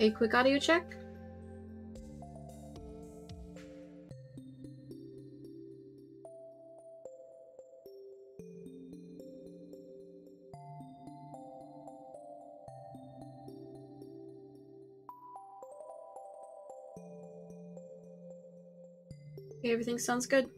a quick audio check. Okay, everything sounds good.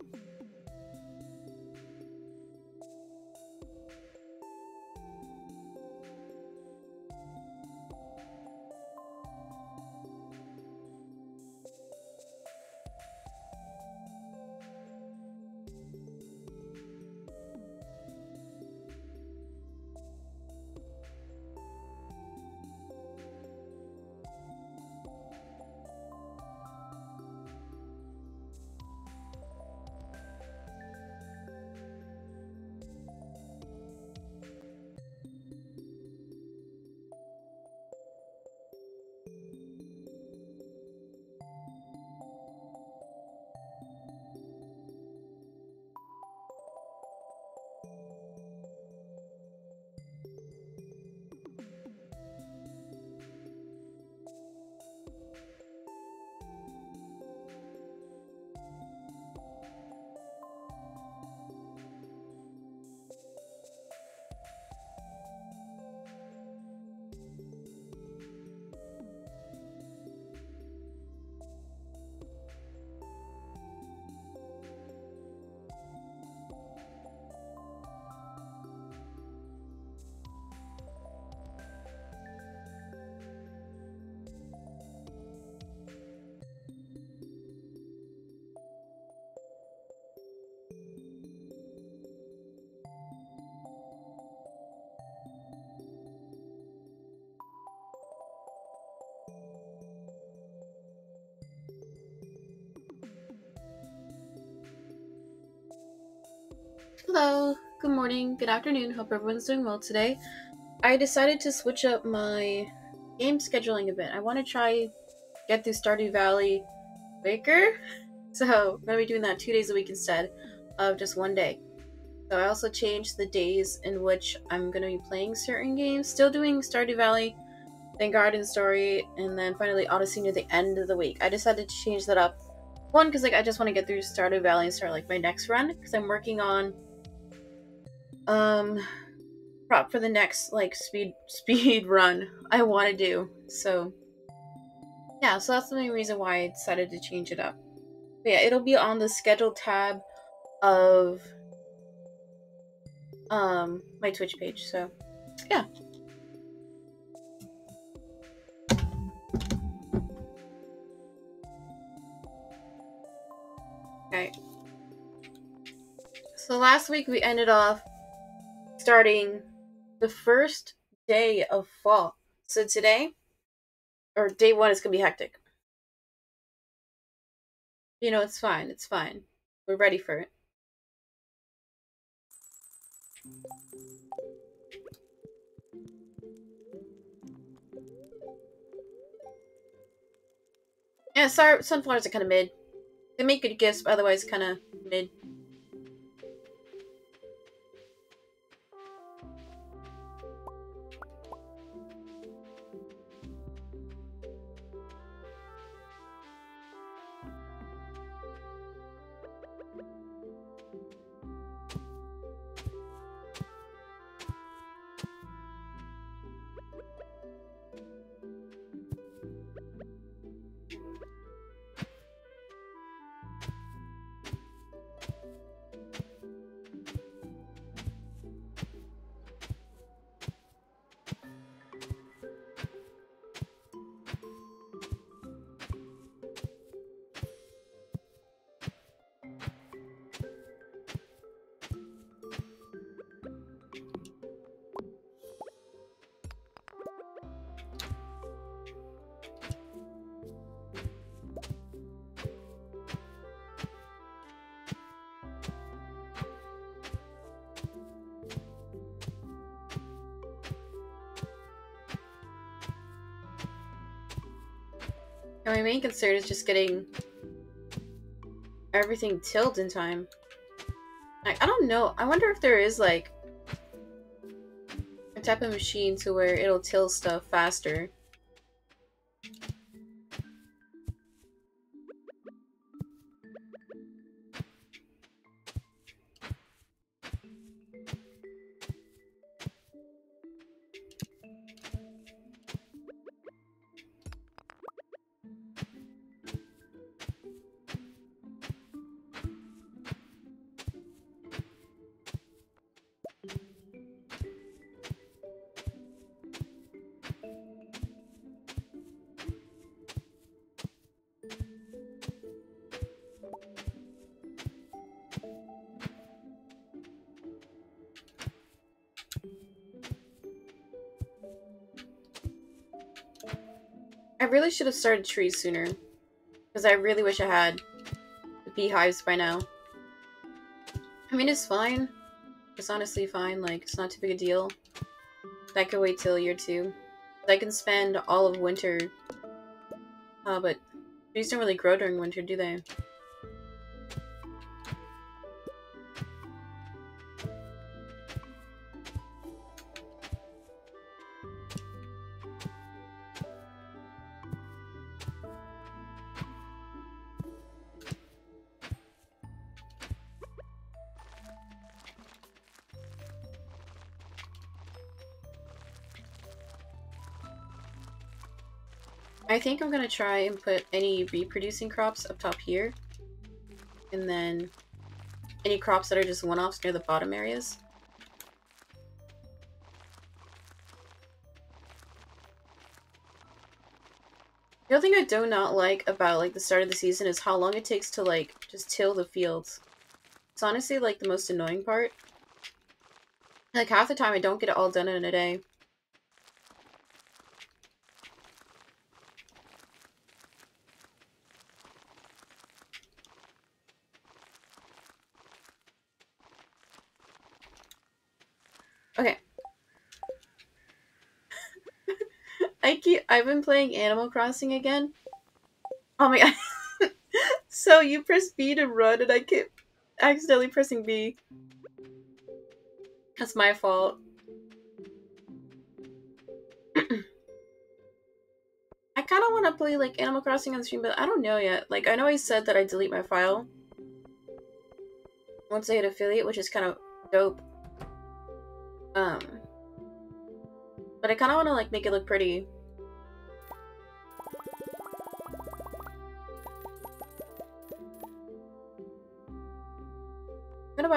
Hello, good morning, good afternoon. Hope everyone's doing well today. I decided to switch up my game scheduling a bit. I want to try get through Stardew Valley quicker, so I'm gonna be doing that two days a week instead of just one day. So I also changed the days in which I'm gonna be playing certain games. Still doing Stardew Valley, then Garden Story, and then finally Odyssey near the end of the week. I decided to change that up. One, because like I just want to get through Stardew Valley and start like my next run, because I'm working on um prop for the next like speed speed run I want to do. So yeah, so that's the main reason why I decided to change it up. But yeah, it'll be on the schedule tab of um my Twitch page. So yeah. Okay. So last week we ended off starting the first day of fall. So today, or day one, is gonna be hectic. You know, it's fine. It's fine. We're ready for it. Yeah, sorry, sunflowers are kind of mid. They make good gifts, but otherwise kind of mid. And my main concern is just getting everything tilled in time. I don't know. I wonder if there is like a type of machine to where it'll till stuff faster. Should have started trees sooner. Because I really wish I had the beehives by now. I mean, it's fine. It's honestly fine. Like, it's not too big a deal. That could wait till year two. I can spend all of winter. Uh, but trees don't really grow during winter, do they? Think I'm gonna try and put any reproducing crops up top here. And then any crops that are just one-offs near the bottom areas. The other thing I do not like about like the start of the season is how long it takes to like just till the fields. It's honestly like the most annoying part. Like half the time I don't get it all done in a day. Okay. I keep I've been playing Animal Crossing again. Oh my god. so you press B to run and I keep accidentally pressing B. That's my fault. I kind of want to play like Animal Crossing on the stream, but I don't know yet. Like, I know I said that I delete my file once I hit affiliate, which is kind of dope. Um, but I kind of want to like make it look pretty.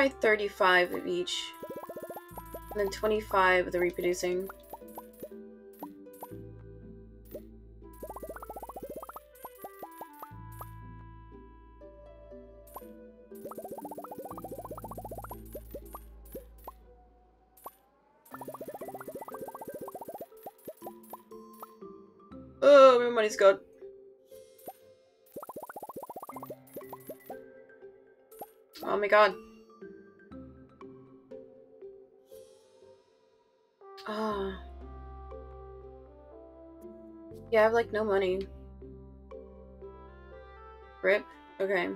Buy 35 of each, and then 25 of the reproducing. Oh, my money's gone. Oh my god. Yeah, I have like no money. Rip? Okay.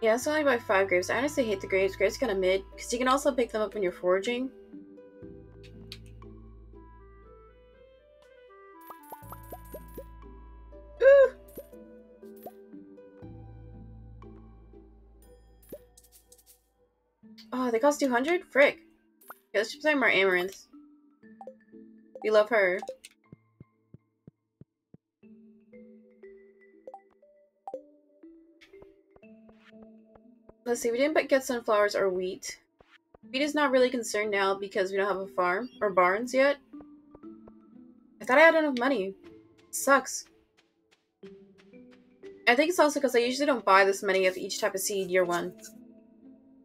Yeah, it's only by five grapes. I honestly hate the grapes. Grapes kind of mid, because you can also pick them up when you're foraging. Oh, cost 200? Frick. Okay, let's just play more Amaranth. We love her. Let's see, we didn't get sunflowers or wheat. Wheat is not really concerned now because we don't have a farm or barns yet. I thought I had enough money. It sucks. I think it's also because I usually don't buy this many of each type of seed year one.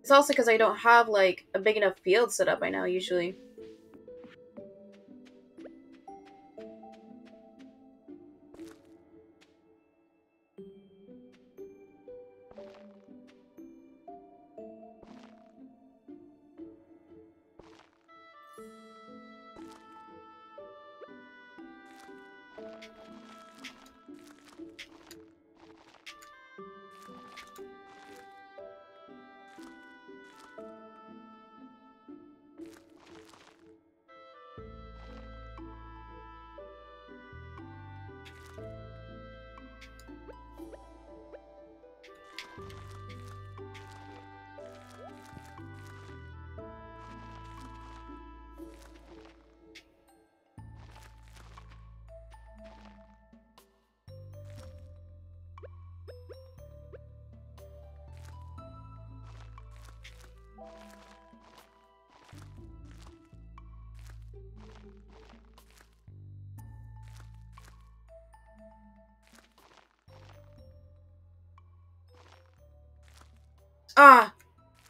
It's also because I don't have, like, a big enough field set up by now, usually.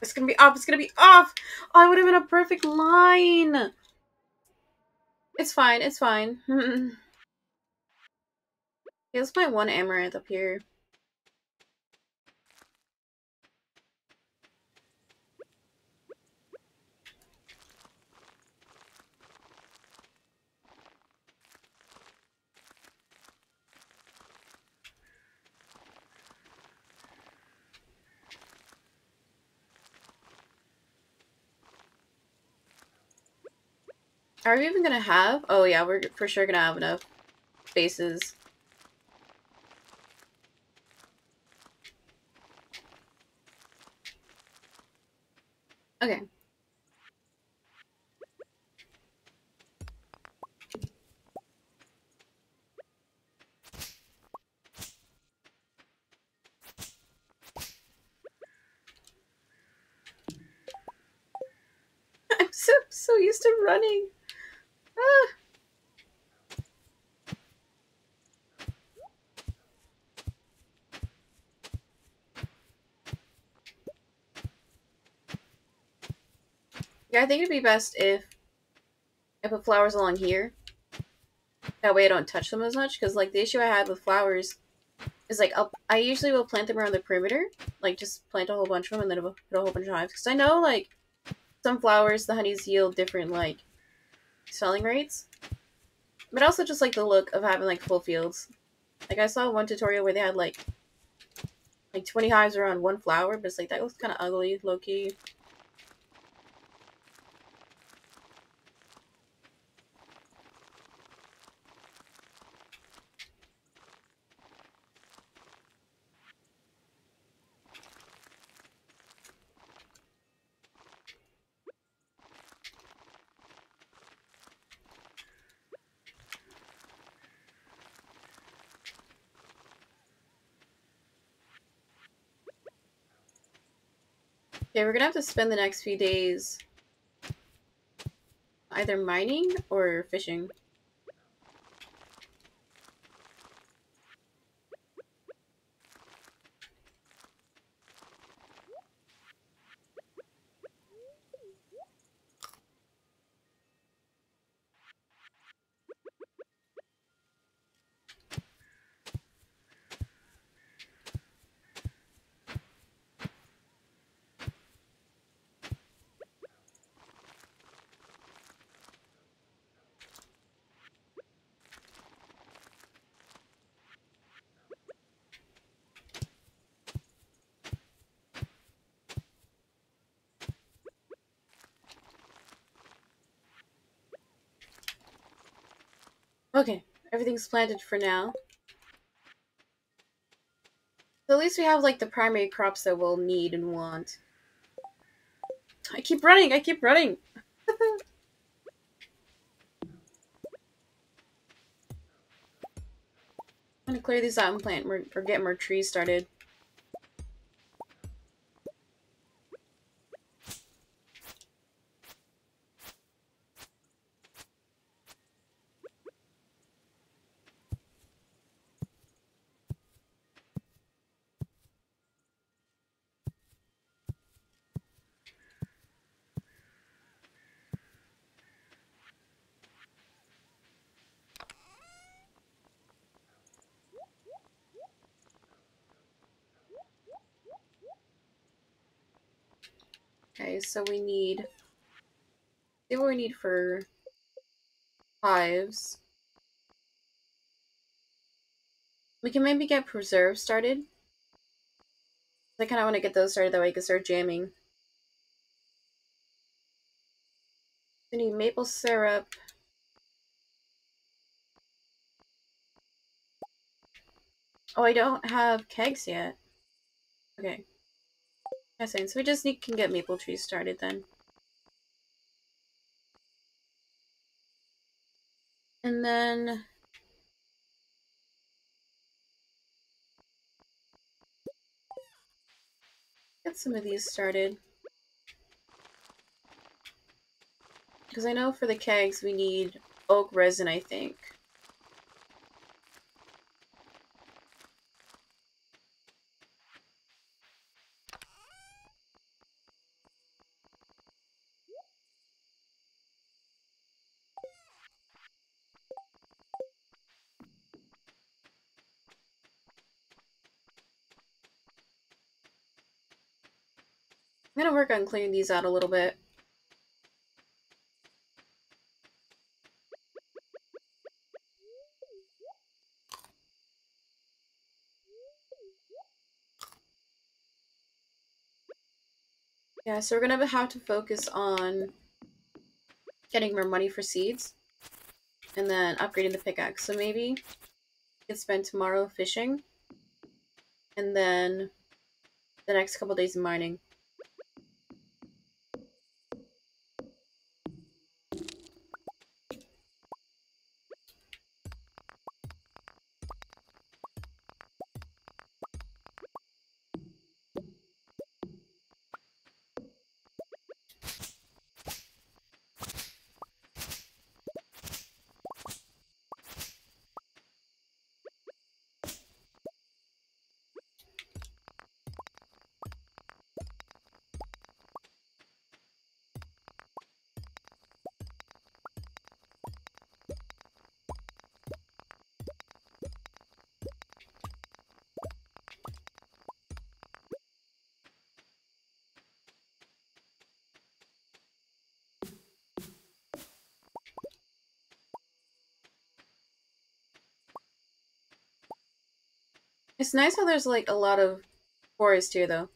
It's gonna be off. It's gonna be off. Oh, I would have been a perfect line. It's fine. It's fine. let's plant one amaranth up here. Are we even gonna have? Oh yeah, we're for sure gonna have enough spaces. Okay. I'm so so used to running. Ah. Yeah, I think it'd be best if I put flowers along here. That way I don't touch them as much, because like the issue I had with flowers is like I'll, I usually will plant them around the perimeter, like just plant a whole bunch of them and then put a whole bunch of hives. Because I know like some flowers the honeys yield different like selling rates, but also just like the look of having like full fields. Like I saw one tutorial where they had like like 20 hives around one flower, but it's like that looks kind of ugly, low Okay, we're gonna have to spend the next few days either mining or fishing. Okay, everything's planted for now. So at least we have like the primary crops that we'll need and want. I keep running, I keep running! I'm gonna clear these out and plant more, or get more trees started. Okay, so we need... See what we need for hives. We can maybe get preserves started. I kind of want to get those started that way I can start jamming. We need maple syrup. Oh, I don't have kegs yet. Okay. Okay, so we just need, can get maple trees started then. And then... Get some of these started. Because I know for the kegs we need oak resin, I think. On clearing these out a little bit. Yeah, so we're gonna have to focus on getting more money for seeds and then upgrading the pickaxe. So maybe we can spend tomorrow fishing and then the next couple days mining. It's nice how there's like a lot of forest here though.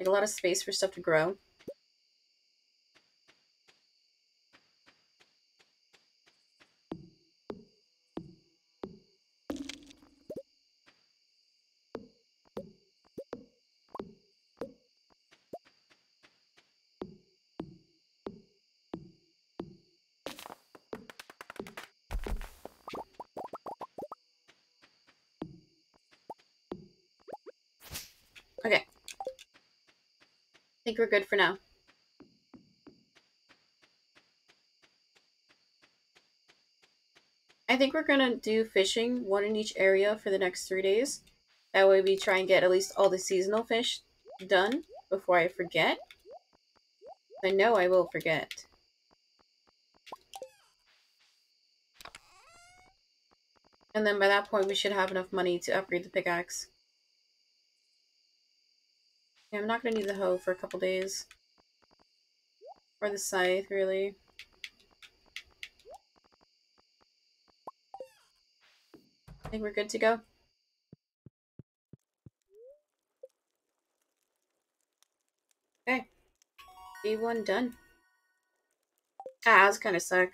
Like a lot of space for stuff to grow. Think we're good for now. I think we're gonna do fishing, one in each area for the next three days. That way we try and get at least all the seasonal fish done before I forget. I know I will forget. And then by that point we should have enough money to upgrade the pickaxe. Yeah, I'm not gonna need the hoe for a couple days. Or the scythe, really. I think we're good to go. Okay. D1 done. Ah, that's kind of suck.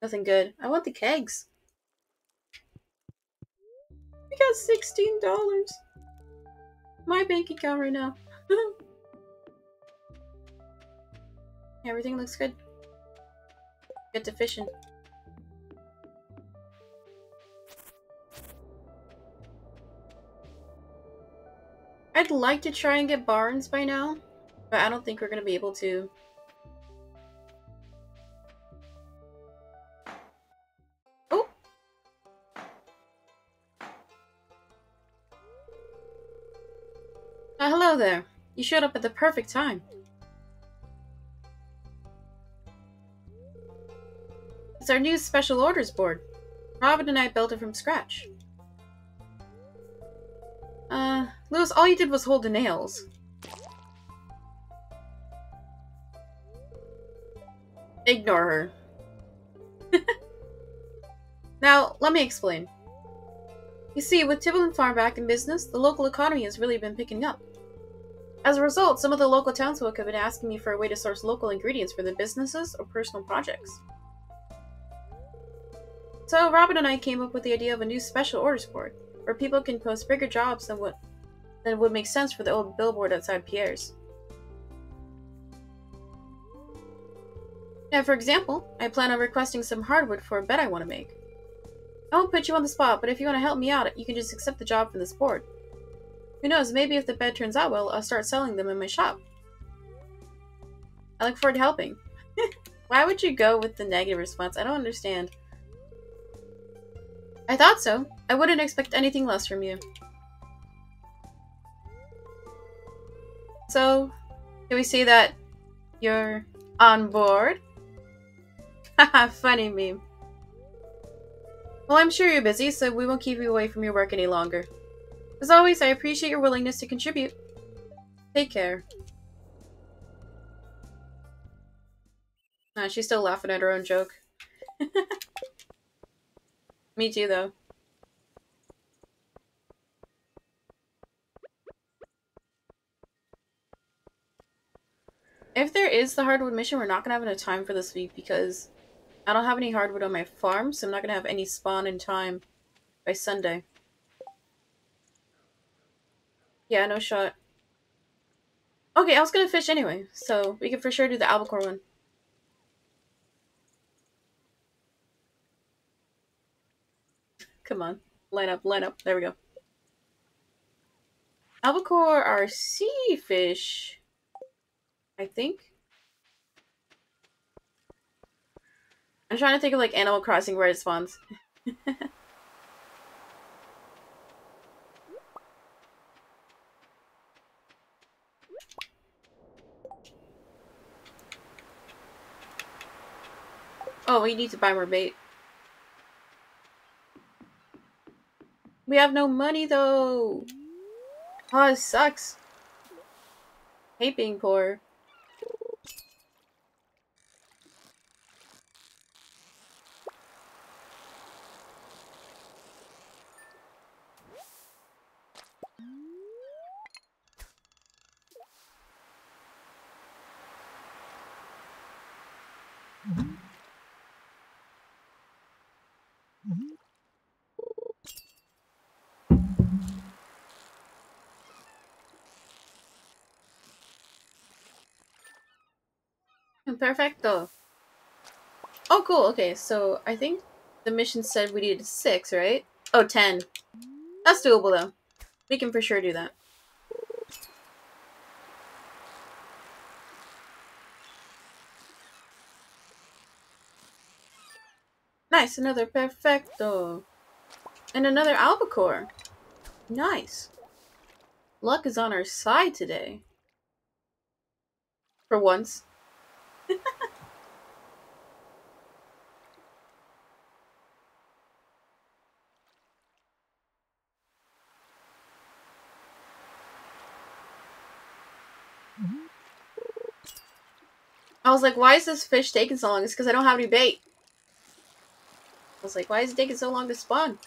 Nothing good. I want the kegs. We got $16 my bank account right now. Everything looks good. Get to fishing. I'd like to try and get barns by now, but I don't think we're going to be able to. There. You showed up at the perfect time. It's our new special orders board. Robin and I built it from scratch. Uh, Lewis, all you did was hold the nails. Ignore her. now, let me explain. You see, with Tibbleton Farm back in business, the local economy has really been picking up. As a result, some of the local townsfolk have been asking me for a way to source local ingredients for their businesses or personal projects. So Robin and I came up with the idea of a new special orders board, where people can post bigger jobs than what than would make sense for the old billboard outside Pierre's. Now, for example, I plan on requesting some hardwood for a bed I want to make. I won't put you on the spot, but if you want to help me out, you can just accept the job from this board. Who knows, maybe if the bed turns out well, I'll start selling them in my shop. I look forward to helping. Why would you go with the negative response? I don't understand. I thought so. I wouldn't expect anything less from you. So, can we see that you're on board? Haha, funny meme. Well, I'm sure you're busy, so we won't keep you away from your work any longer. As always, I appreciate your willingness to contribute. Take care. Nah, she's still laughing at her own joke. Me too, though. If there is the hardwood mission, we're not gonna have enough time for this week because I don't have any hardwood on my farm, so I'm not gonna have any spawn in time by Sunday. Yeah, no shot. Okay, I was gonna fish anyway, so we can for sure do the albacore one. Come on. Line up, line up. There we go. Albacore are sea fish. I think. I'm trying to think of like Animal Crossing where it spawns. oh, we need to buy more bait. We have no money though. Oh, it sucks. hate being poor. Perfecto. Oh, cool. Okay, so I think the mission said we needed six, right? Oh, ten. That's doable, though. We can for sure do that. Nice, another perfecto. And another albacore. Nice. Luck is on our side today. For once. I was like, why is this fish taking so long? It's because I don't have any bait. I was like, why is it taking so long to spawn?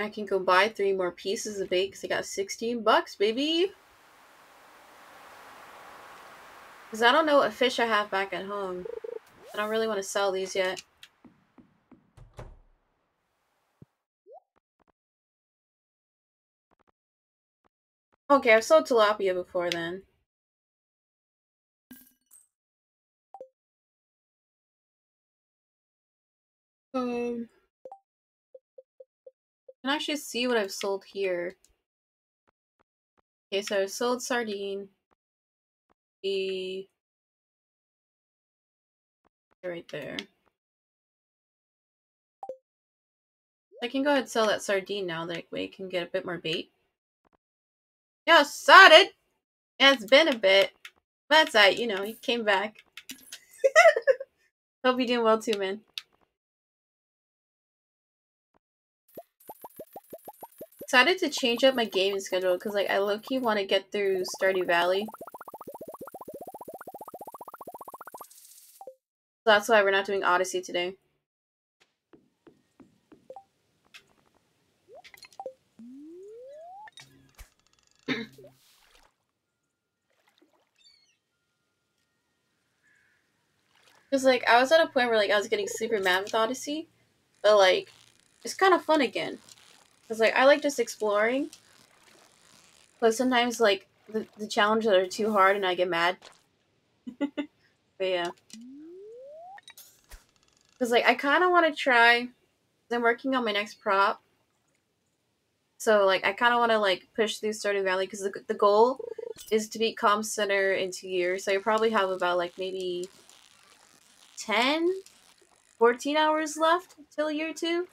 I can go buy three more pieces of bait because I got 16 bucks, baby. Because I don't know what fish I have back at home. I don't really want to sell these yet. Okay, I've sold tilapia before then. Um, can actually see what I've sold here. Okay, so I sold sardine. The right there. I can go ahead and sell that sardine now. That way I can get a bit more bait. Yeah, started. Yeah, it's been a bit. That's right, you know, he came back. Hope you're doing well too, man. Decided to change up my gaming schedule because like I low-key want to get through Stardew Valley. So that's why we're not doing Odyssey today. Because, like, I was at a point where, like, I was getting super mad with Odyssey. But, like, it's kind of fun again. Because, like, I like just exploring. But sometimes, like, the, the challenges are too hard and I get mad. but, yeah. Because, like, I kind of want to try... I'm working on my next prop. So, like, I kind of want to, like, push through Stardew Valley. Because the, the goal is to beat Com Center in two years. So I probably have about, like, maybe 10, 14 hours left till year two,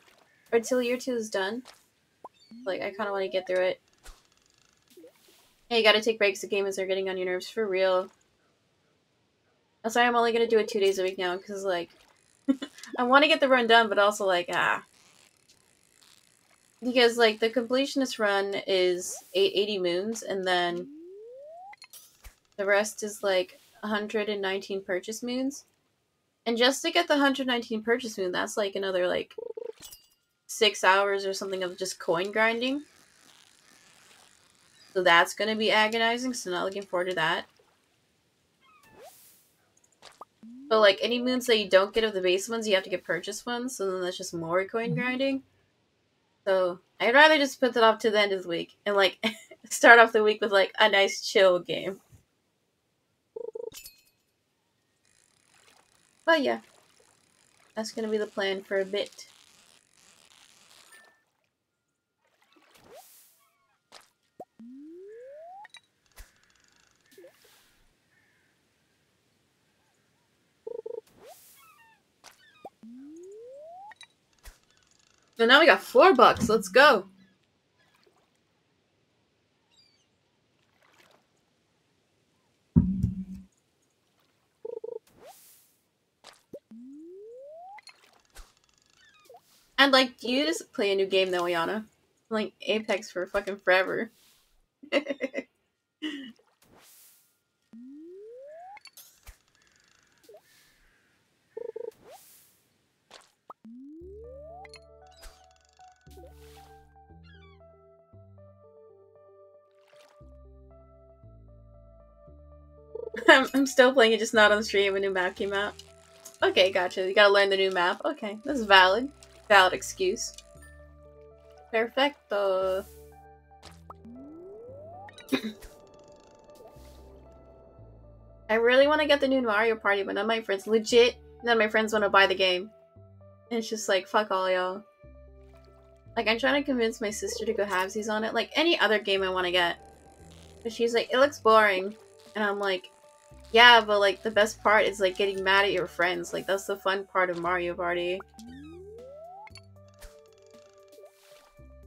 or till year two is done. Like, I kind of want to get through it. Hey, you gotta take breaks. The gamers are getting on your nerves for real. That's why I'm only gonna do it two days a week now, because, like, I want to get the run done, but also, like, ah. Because, like, the completionist run is 880 moons, and then the rest is, like, 119 purchase moons. And just to get the 119 purchase moon, that's, like, another, like, six hours or something of just coin grinding. So that's going to be agonizing, so not looking forward to that. But like any moons that you don't get of the base ones, you have to get purchase ones, so then that's just more coin mm-hmm. grinding. So I'd rather just put that off to the end of the week and like start off the week with like a nice chill game. But yeah, that's gonna be the plan for a bit. And now we got four bucks. Let's go. I'd like you to play a new game though, Iana. Like Apex for fucking forever. I'm, I'm still playing it, just not on the stream. A new map came out. Okay, gotcha. You gotta learn the new map. Okay, that's valid. Valid excuse. Perfecto. I really want to get the new Mario Party, but none of my friends, legit, none of my friends want to buy the game. And it's just like, fuck all y'all. Like, I'm trying to convince my sister to go halvesies on it, like any other game I want to get. But she's like, it looks boring. And I'm like, yeah, but like the best part is like getting mad at your friends. Like that's the fun part of Mario Party.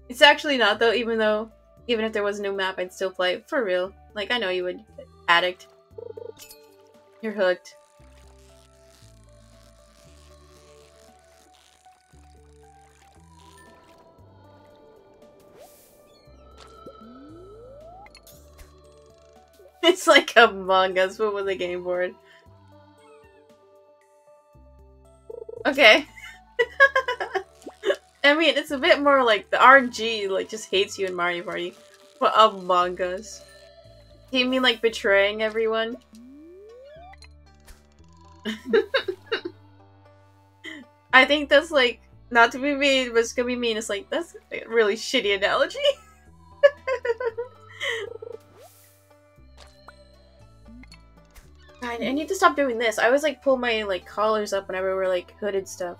It's actually not though, even though even if there was no map, I'd still play. For real. Like I know you would. Addict. You're hooked. it's like Among Us, but with a game board. Okay. I mean, it's a bit more like the RNG, like, just hates you in Mario Party. But Among Us. Do you mean, like, betraying everyone? I think that's, like, not to be mean, but it's gonna be mean. It's like, that's a really shitty analogy. I need to stop doing this. I always like pull my like collars up whenever we're like hooded stuff.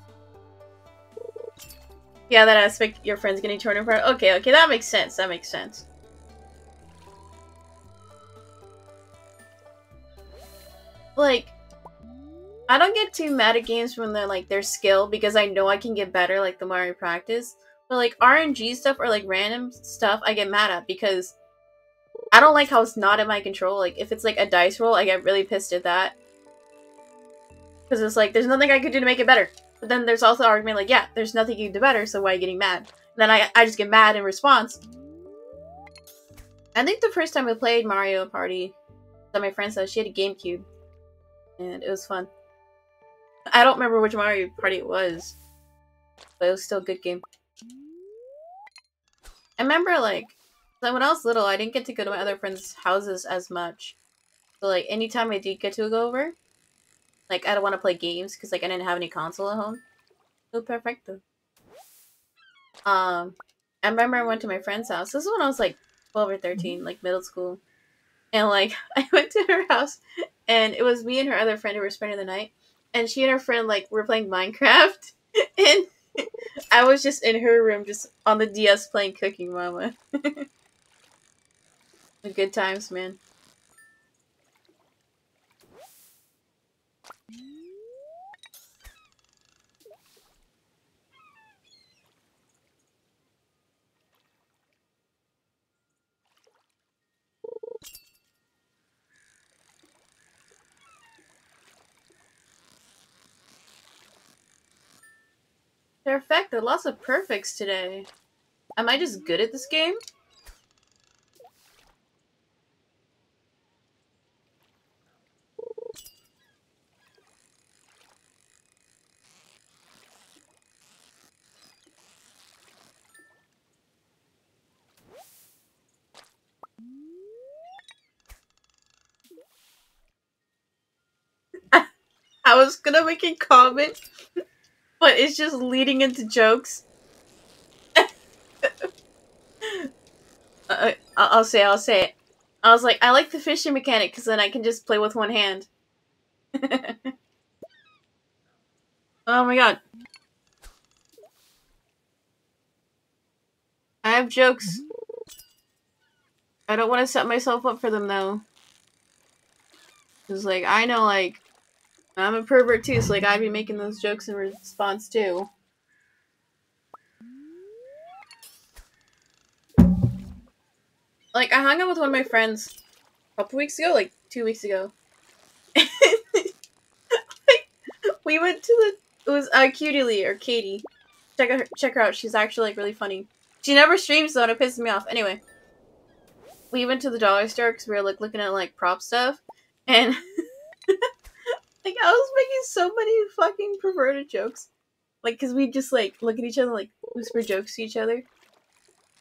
Yeah, that aspect your friend's getting torn apart. Okay, okay, that makes sense. That makes sense. Like, I don't get too mad at games when they're like their skill because I know I can get better, like the Mario practice. But like RNG stuff or like random stuff, I get mad at because I don't like how it's not in my control. Like, if it's like a dice roll, I get really pissed at that. Because it's like, there's nothing I could do to make it better. But then there's also argument like, yeah, there's nothing you can do better, so why are you getting mad? And then I, I just get mad in response. I think the first time we played Mario Party, that my friend said she had a GameCube. And it was fun. I don't remember which Mario Party it was. But it was still a good game. I remember, like, so when I was little, I didn't get to go to my other friends' houses as much. So like anytime I did get to go over, like I don't want to play games because like I didn't have any console at home. So perfecto. Um, I remember I went to my friend's house. This is when I was like twelve or thirteen, like middle school, and like I went to her house, and it was me and her other friend who were spending the night, and she and her friend like were playing Minecraft, and I was just in her room, just on the DS playing Cooking Mama. Good times, man. Perfect, there are lots of perfects today. am I just good at this game? I was gonna make a comment, but it's just leading into jokes. uh, I'll say, I'll say it. I was like, I like the fishing mechanic because then I can just play with one hand. oh my god. I have jokes. I don't want to set myself up for them though. Cause like I know like I'm a pervert too, so like I'd be making those jokes in response too. Like I hung out with one of my friends a couple weeks ago, like two weeks ago. we went to the it was uh Cutie Lee or Katie. Check her check her out. She's actually like really funny. She never streams though, and it pisses me off. Anyway, we went to the dollar store because we were like looking at like prop stuff, and like I was making so many fucking perverted jokes, like because we just like look at each other like whisper jokes to each other.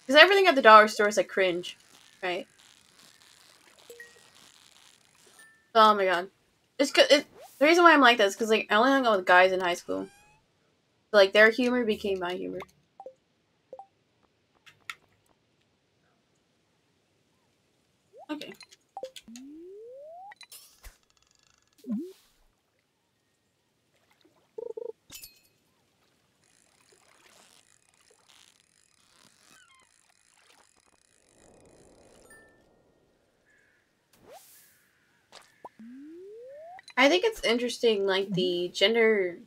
Because everything at the dollar store is like cringe, right? Oh my god, it's cause it, the reason why I'm like this because like I only hung out with guys in high school, so, like their humor became my humor. I think it's interesting, like the gender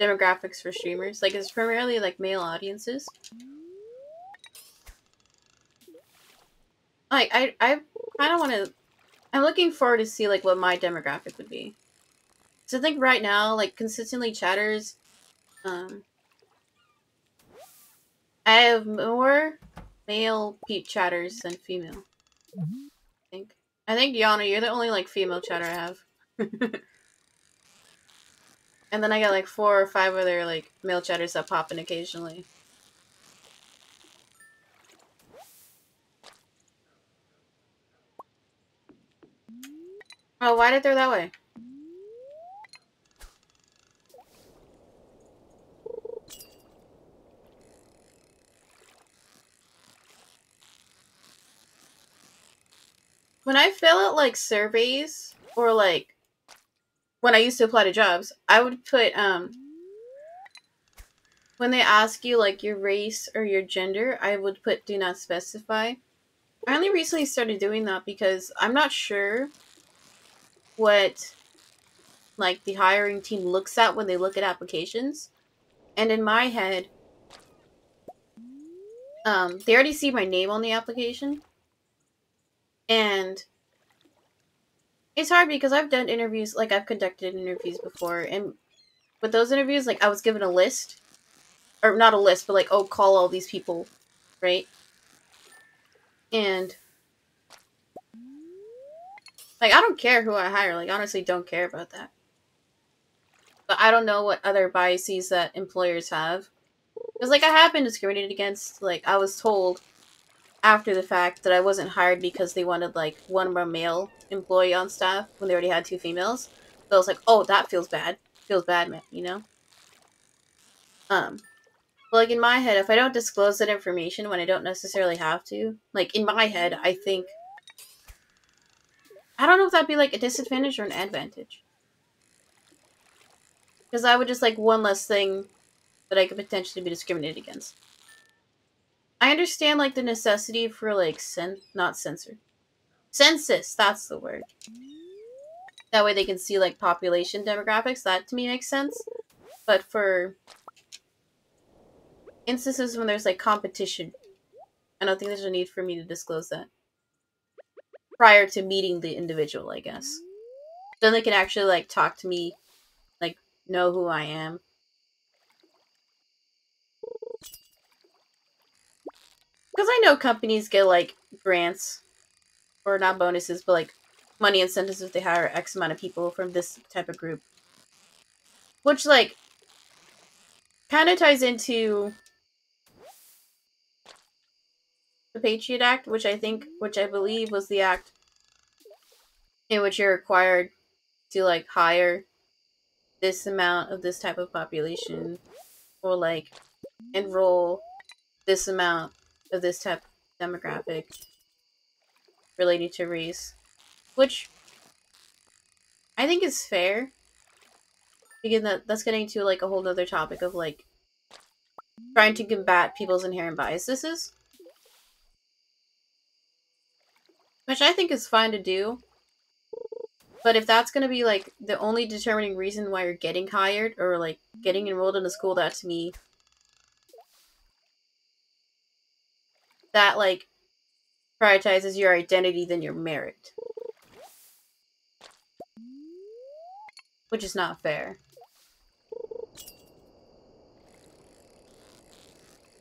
demographics for streamers. Like, it's primarily like male audiences. Like, I, I kind of want to. I'm looking forward to see like what my demographic would be. So I think right now, like consistently chatters, um, I have more male peep chatters than female. I think. I think Yana, you're the only like female chatter I have. and then I got like four or five other like male chatters that pop in occasionally. Oh, why did they throw that way? When I fill out like surveys or like when I used to apply to jobs, I would put um when they ask you like your race or your gender, I would put do not specify. I only recently started doing that because I'm not sure what like the hiring team looks at when they look at applications. And in my head, um, they already see my name on the application. And it's hard because I've done interviews, like I've conducted interviews before, and with those interviews, like I was given a list, or not a list, but like, oh, call all these people, right? And like, I don't care who I hire. Like, honestly, don't care about that. But I don't know what other biases that employers have. Because, like, I have been discriminated against. Like, I was told after the fact that I wasn't hired because they wanted, like, one more male employee on staff when they already had two females. So I was like, oh, that feels bad. Feels bad, man, you know? Um, but, like, in my head, if I don't disclose that information when I don't necessarily have to, like, in my head, I think I don't know if that'd be like a disadvantage or an advantage. Because I would just like one less thing that I could potentially be discriminated against. I understand like the necessity for like sen not censor. Census, that's the word. That way they can see like population demographics. That to me makes sense. But for instances when there's like competition, I don't think there's a need for me to disclose that prior to meeting the individual, I guess. Then they can actually like talk to me, like know who I am. Because I know companies get like grants or not bonuses, but like money incentives if they hire X amount of people from this type of group. Which like kind of ties into the Patriot Act, which I think, which I believe was the act in which you're required to like hire this amount of this type of population or like enroll this amount of this type of demographic related to race, which I think is fair. Again, that that's getting to like a whole other topic of like trying to combat people's inherent biases, which I think is fine to do. But if that's going to be like the only determining reason why you're getting hired or like getting enrolled in a school, that to me, that like prioritizes your identity than your merit. Which is not fair.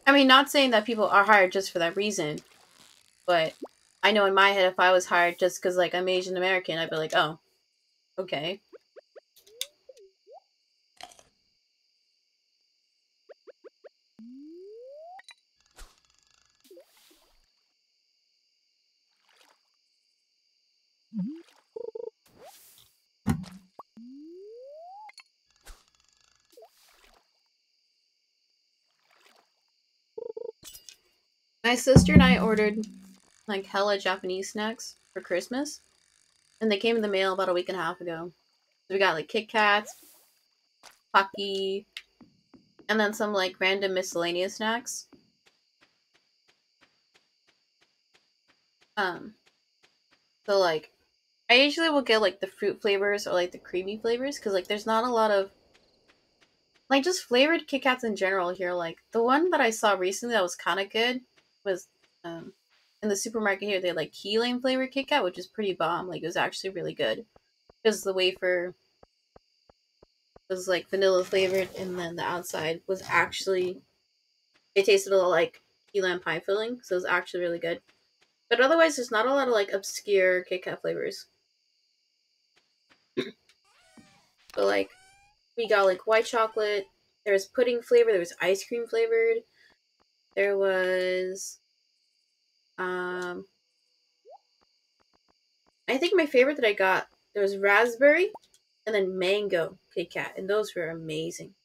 I mean, not saying that people are hired just for that reason, but I know in my head if I was hired just because, like, I'm Asian American, I'd be like, oh, okay. My sister and I ordered like hella Japanese snacks for Christmas. And they came in the mail about a week and a half ago. So we got like Kit Kats, Pocky, and then some like random miscellaneous snacks. Um so like I usually will get like the fruit flavors or like the creamy flavors because like there's not a lot of like just flavored Kit Kats in general here. Like the one that I saw recently that was kind of good was um, in the supermarket here. They had like key lime flavored Kit Kat, which is pretty bomb. Like it was actually really good because the wafer was like vanilla flavored, and then the outside was actually it tasted a little like key lime pie filling, so it was actually really good. But otherwise, there's not a lot of like obscure Kit Kat flavors. but like, we got like white chocolate. There was pudding flavor. There was ice cream flavored. There was um I think my favorite that I got there was raspberry and then mango Kit Kat, and those were amazing.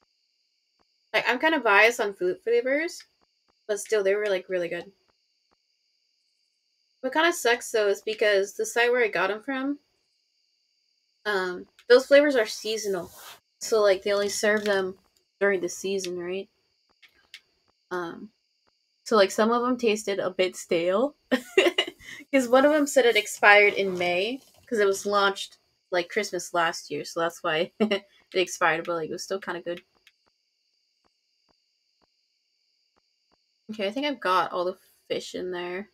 Like I'm kind of biased on food flavors, but still they were like really good. What kind of sucks though is because the site where I got them from, um, those flavors are seasonal, so like they only serve them during the season, right? Um, so like some of them tasted a bit stale because one of them said it expired in May because it was launched like Christmas last year, so that's why it expired. But like it was still kind of good. Okay, I think I've got all the fish in there.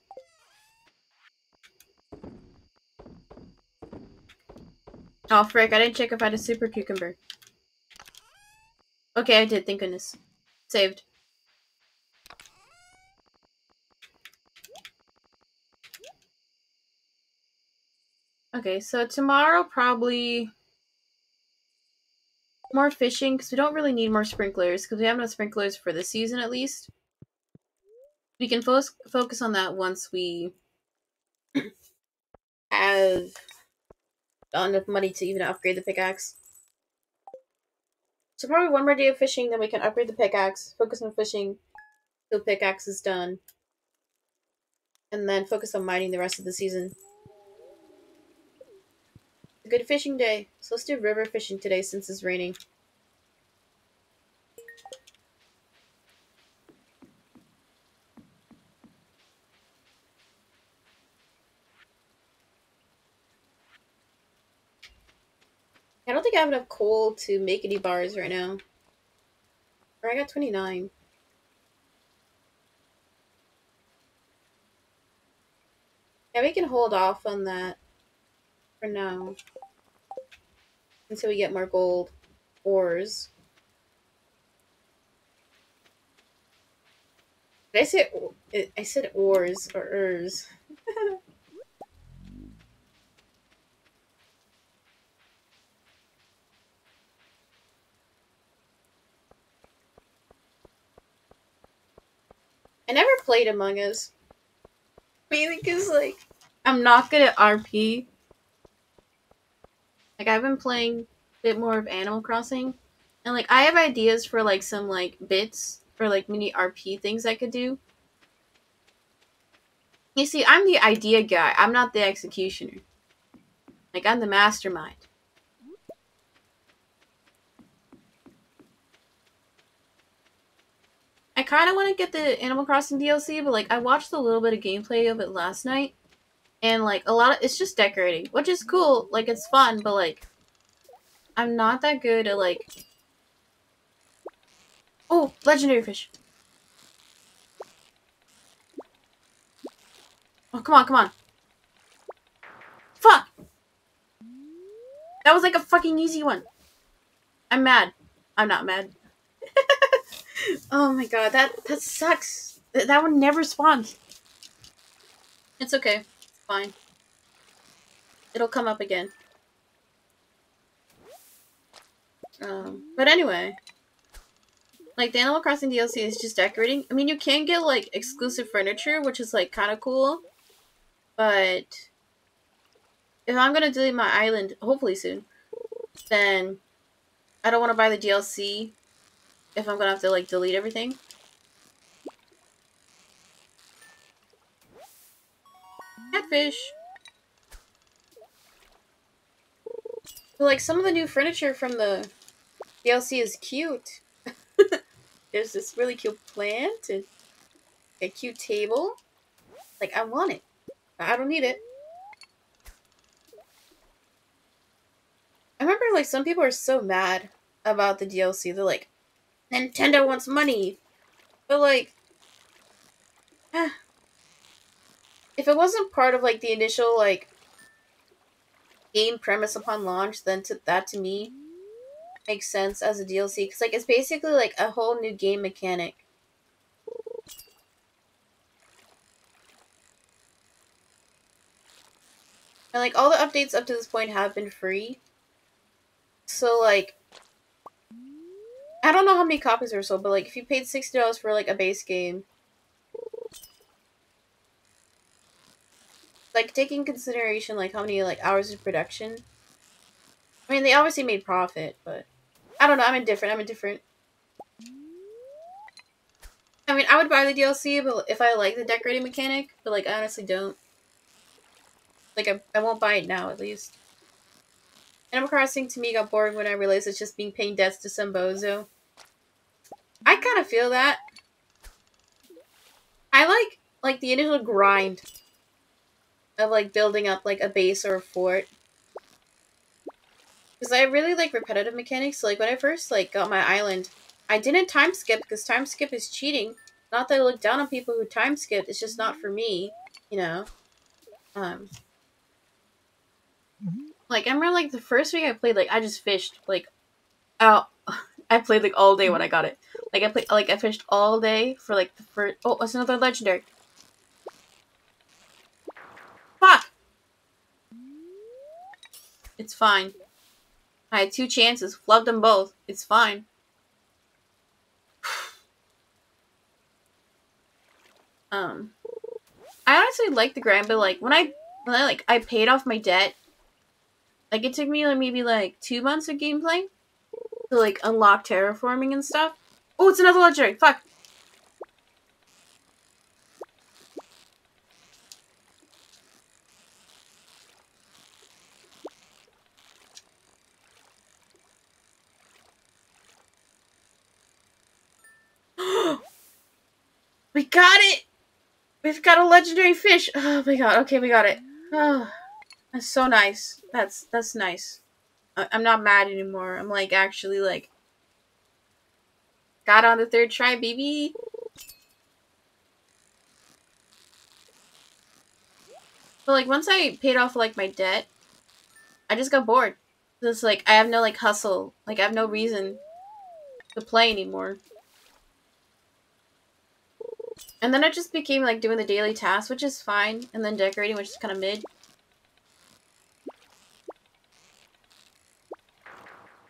Oh frick, I didn't check if I had a super cucumber. Okay, I did, thank goodness. Saved. Okay, so tomorrow probably more fishing because we don't really need more sprinklers because we have enough sprinklers for this season at least. We can fo focus on that once we have enough money to even upgrade the pickaxe. So probably one more day of fishing, then we can upgrade the pickaxe, focus on fishing till pickaxe is done, and then focus on mining the rest of the season good fishing day. So let's do river fishing today since it's raining. I don't think I have enough coal to make any bars right now. Or I got 29. Yeah, we can hold off on that for now until we get more gold ores. Did I say I said ores or ers? I never played Among Us. Mainly because, like, I'm not good at RP. Like, I've been playing a bit more of Animal Crossing. And, like, I have ideas for, like, some, like, bits for, like, mini RP things I could do. You see, I'm the idea guy. I'm not the executioner. Like, I'm the mastermind. I kind of want to get the Animal Crossing DLC, but like I watched a little bit of gameplay of it last night, and like a lot of it's just decorating, which is cool. Like it's fun, but like I'm not that good at like. Oh, legendary fish. Oh, come on, come on. Fuck! That was like a fucking easy one. I'm mad. I'm not mad. oh my god, that that sucks. Th that one never spawns. It's okay. Fine. It'll come up again. Um, but anyway. Like, the Animal Crossing DLC is just decorating. I mean, you can get, like, exclusive furniture, which is, like, kind of cool. But... If I'm gonna delete my island, hopefully soon, then I don't want to buy the DLC if I'm gonna have to like delete everything. Catfish. Like some of the new furniture from the DLC is cute. There's this really cute plant and a cute table. Like I want it. I don't need it. I remember like some people are so mad about the DLC. They're like, Nintendo wants money. But like eh. If it wasn't part of like the initial like game premise upon launch, then to, that to me makes sense as a DLC because like it's basically like a whole new game mechanic. And like all the updates up to this point have been free. So like I don't know how many copies are sold, but like if you paid sixty dollars for like a base game, like taking consideration like how many like hours of production. I mean, they obviously made profit, but I don't know. I'm indifferent. I'm indifferent. I mean, I would buy the DLC, but if I like the decorating mechanic, but like I honestly don't. Like I, I won't buy it now, at least. Animal Crossing to me got boring when I realized it's just being paying debts to some bozo. I kind of feel that. I like like the initial grind of like building up like a base or a fort. Because I really like repetitive mechanics. So, like when I first like got my island, I didn't time skip because time skip is cheating. Not that I look down on people who time skip. It's just not for me, you know. Um, like I remember like the first week I played, like I just fished like out. I played like all day when I got it. Like I played, like I fished all day for like the first. Oh, what's another legendary? Fuck! It's fine. I had two chances, flubbed them both. It's fine. um, I honestly like the grind, but like when I when I like I paid off my debt, like it took me like maybe like two months of gameplay to like unlock terraforming and stuff. Oh, it's another legendary. Fuck. we got it! We've got a legendary fish. Oh my god. Okay, we got it. Oh, that's so nice. That's that's nice. I I'm not mad anymore. I'm like actually like got on the third try, baby. But like once I paid off like my debt, I just got bored. It's like I have no like hustle. Like I have no reason to play anymore. And then it just became like doing the daily tasks, which is fine, and then decorating, which is kind of mid.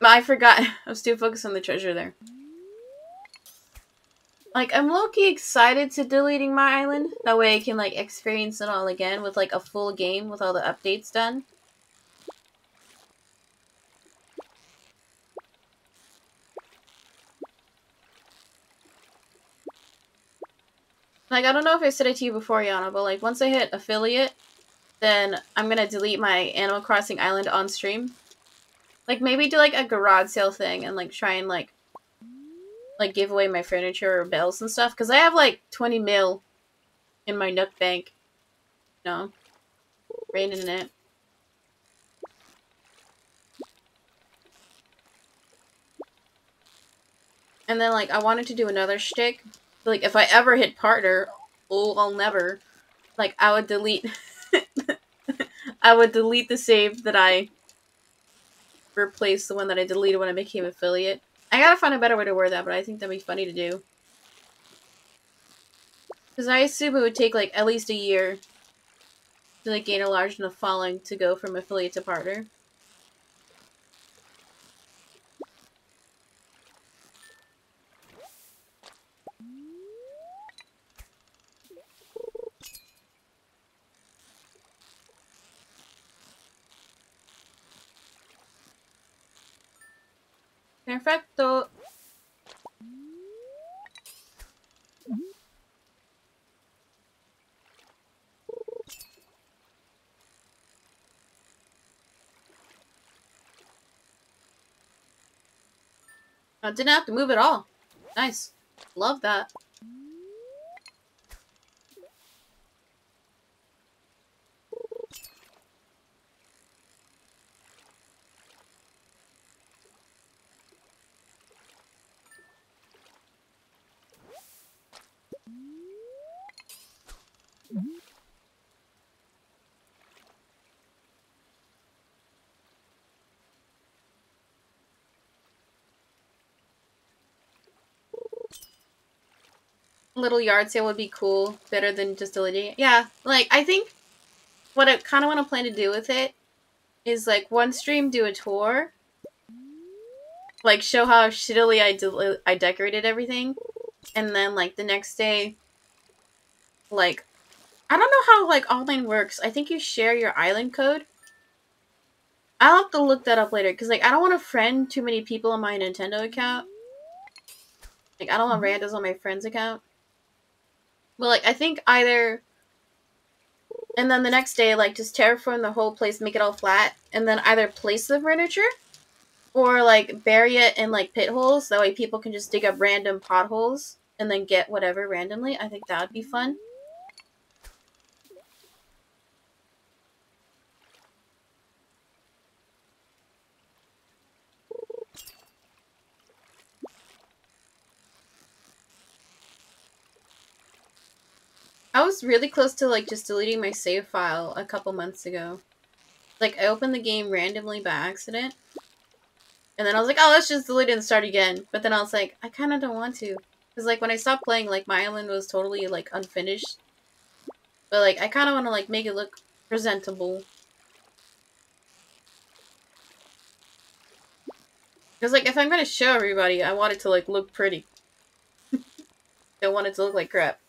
I forgot. I was too focused on the treasure there. Like, I'm low-key excited to deleting my island. That way I can, like, experience it all again with, like, a full game with all the updates done. Like, I don't know if I said it to you before, Yana, but, like, once I hit affiliate, then I'm gonna delete my Animal Crossing Island on stream. Like, maybe do, like, a garage sale thing and, like, try and, like, like, give away my furniture or bells and stuff. Because I have, like, 20 mil in my Nook bank. You know? Raining in it. And then, like, I wanted to do another shtick like if I ever hit partner, oh, I'll never. Like I would delete. I would delete the save that I replaced the one that I deleted when I became affiliate. I gotta find a better way to word that, but I think that'd be funny to do. Because I assume it would take like at least a year to like gain a large enough following to go from affiliate to partner. Perfecto. I didn't have to move at all. Nice. Love that. Little yard sale would be cool. Better than just deleting it. Yeah, like, I think what I kind of want to plan to do with it is, like, one stream do a tour. Like, show how shittily I, de I decorated everything. And then, like, the next day, like, I don't know how, like, online works. I think you share your island code. I'll have to look that up later, because, like, I don't want to friend too many people on my Nintendo account. Like, I don't want randos on my friend's account. Well, like I think either, and then the next day, like just terraform the whole place, make it all flat, and then either place the furniture, or like bury it in like pit holes. That way, people can just dig up random potholes and then get whatever randomly. I think that would be fun. I was really close to like just deleting my save file a couple months ago. Like I opened the game randomly by accident. And then I was like, oh, let's just delete it and start again. But then I was like, I kind of don't want to. Because like when I stopped playing, like my island was totally like unfinished. But like I kind of want to like make it look presentable. Because like if I'm going to show everybody, I want it to like look pretty. don't want it to look like crap.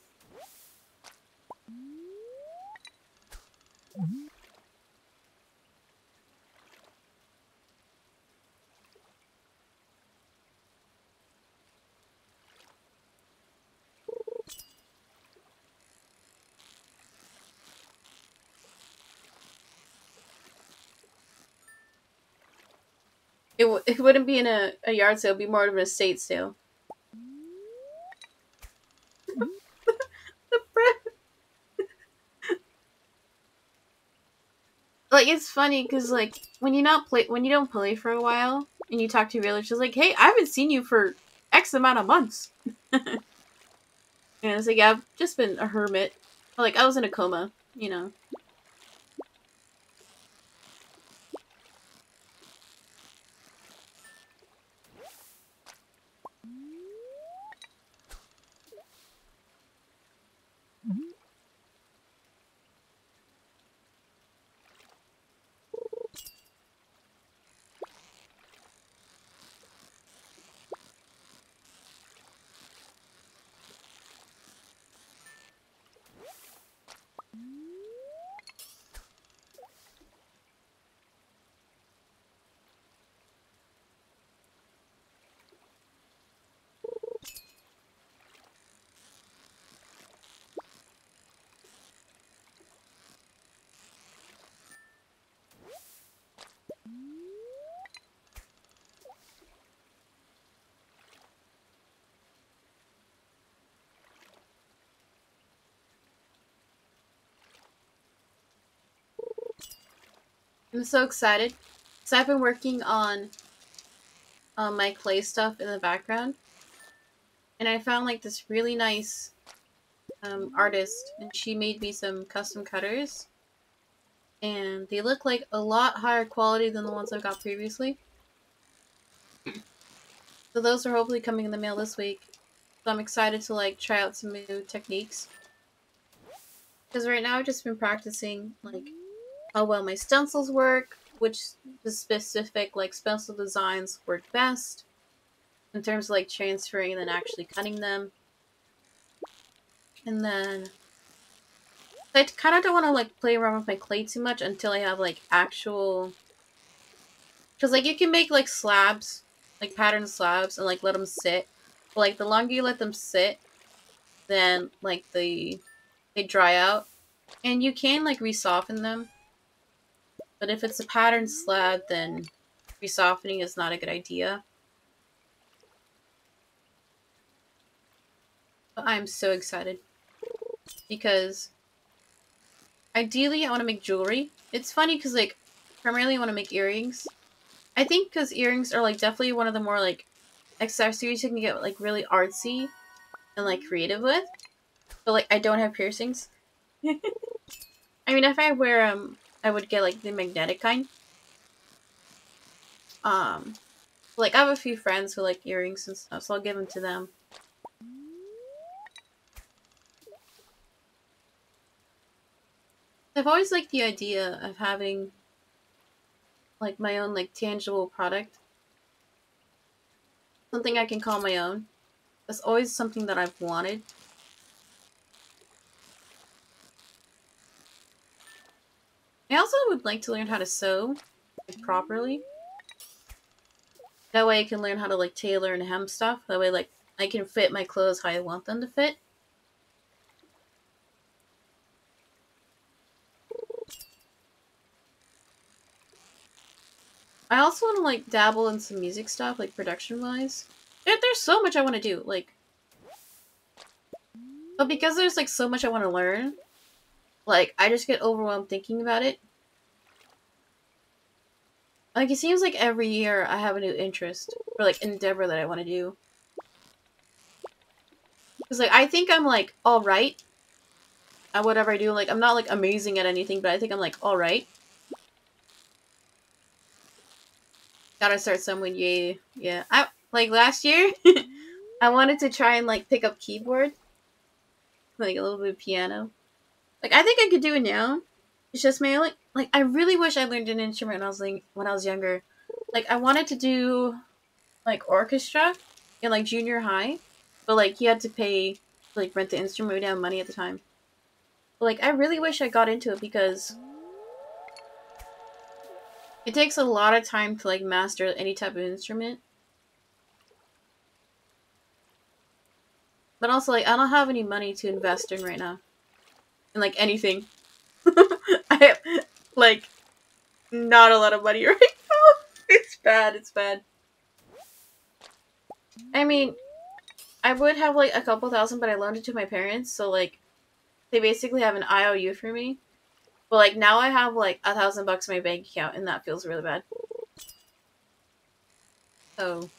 It, w it wouldn't be in a, a yard sale, it'd be more of an estate sale. the bread. like it's funny because like when you not play when you don't play for a while and you talk to your villagers like hey I haven't seen you for X amount of months. and it's like yeah, I've just been a hermit. Like I was in a coma, you know. I'm so excited. So I've been working on um, my clay stuff in the background. And I found like this really nice um, artist and she made me some custom cutters. And they look like a lot higher quality than the ones I've got previously. So those are hopefully coming in the mail this week. So I'm excited to like try out some new techniques. Because right now I've just been practicing like how well my stencils work, which specific like stencil designs work best in terms of like transferring and then actually cutting them. And then I kind of don't want to like play around with my clay too much until I have like actual because like you can make like slabs, like pattern slabs and like let them sit. But like the longer you let them sit, then like the they dry out and you can like resoften them but if it's a pattern slab, then resoftening is not a good idea. But I'm so excited. Because ideally I want to make jewelry. It's funny because like primarily I want to make earrings. I think because earrings are like definitely one of the more like accessories you can get like really artsy and like creative with. But like I don't have piercings. I mean if I wear um I would get like the magnetic kind. Um, like I have a few friends who like earrings and stuff, so I'll give them to them. I've always liked the idea of having like my own like tangible product. Something I can call my own. That's always something that I've wanted. I also would like to learn how to sew properly. That way I can learn how to like tailor and hem stuff. That way like I can fit my clothes how I want them to fit. I also want to like dabble in some music stuff, like production wise. There, there's so much I want to do, like. But because there's like so much I want to learn, like, I just get overwhelmed thinking about it. Like, it seems like every year I have a new interest or, like, endeavor that I want to do. Because, like, I think I'm, like, alright at whatever I do. Like, I'm not, like, amazing at anything, but I think I'm, like, alright. Gotta start somewhere, yeah. Yeah. I, like, last year, I wanted to try and, like, pick up keyboard. Like, a little bit of piano. Like I think I could do it now. It's just my like like I really wish I learned an instrument when I was like when I was younger. Like I wanted to do like orchestra in like junior high, but like you had to pay like rent the instrument. We didn't have money at the time. But, like I really wish I got into it because it takes a lot of time to like master any type of instrument. But also like I don't have any money to invest in right now in like anything. I have like not a lot of money right now. It's bad, it's bad. I mean, I would have like a couple thousand, but I loaned it to my parents, so like they basically have an IOU for me. But like now I have like a thousand bucks in my bank account and that feels really bad. So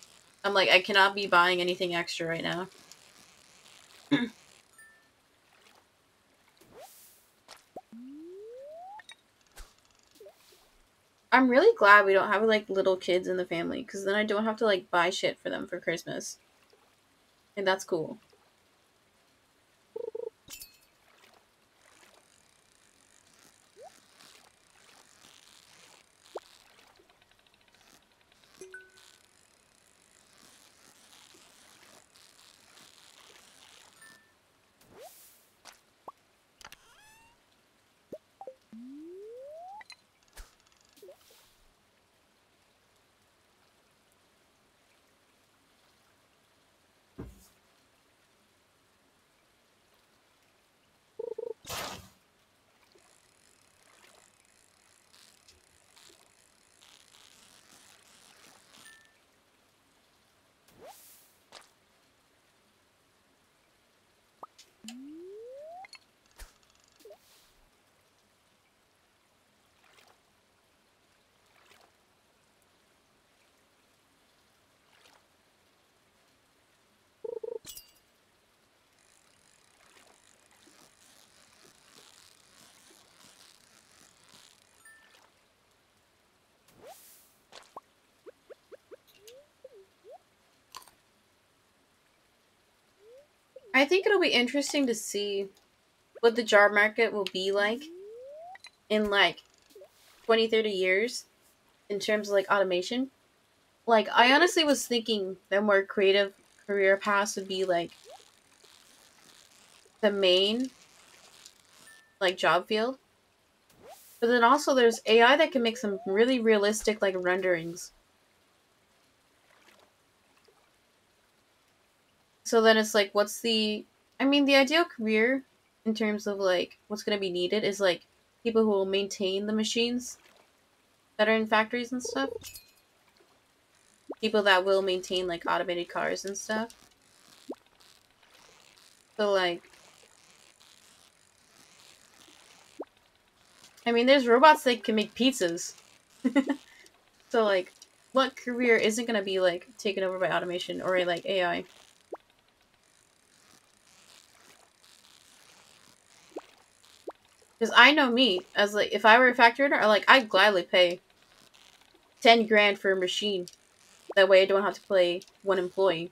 I'm like I cannot be buying anything extra right now. I'm really glad we don't have like little kids in the family because then I don't have to like buy shit for them for Christmas. And that's cool. I think it'll be interesting to see what the job market will be like in like 20, 30 years in terms of like automation. Like, I honestly was thinking that more creative career paths would be like the main like job field. But then also there's AI that can make some really realistic like renderings. So then it's like what's the I mean the ideal career in terms of like what's going to be needed is like people who will maintain the machines that are in factories and stuff. People that will maintain like automated cars and stuff. So like I mean there's robots that can make pizzas. so like what career isn't gonna be like taken over by automation or like AI? Because I know me, as like, if I were a factory owner, like, I'd gladly pay 10 grand for a machine. That way I don't have to pay one employee.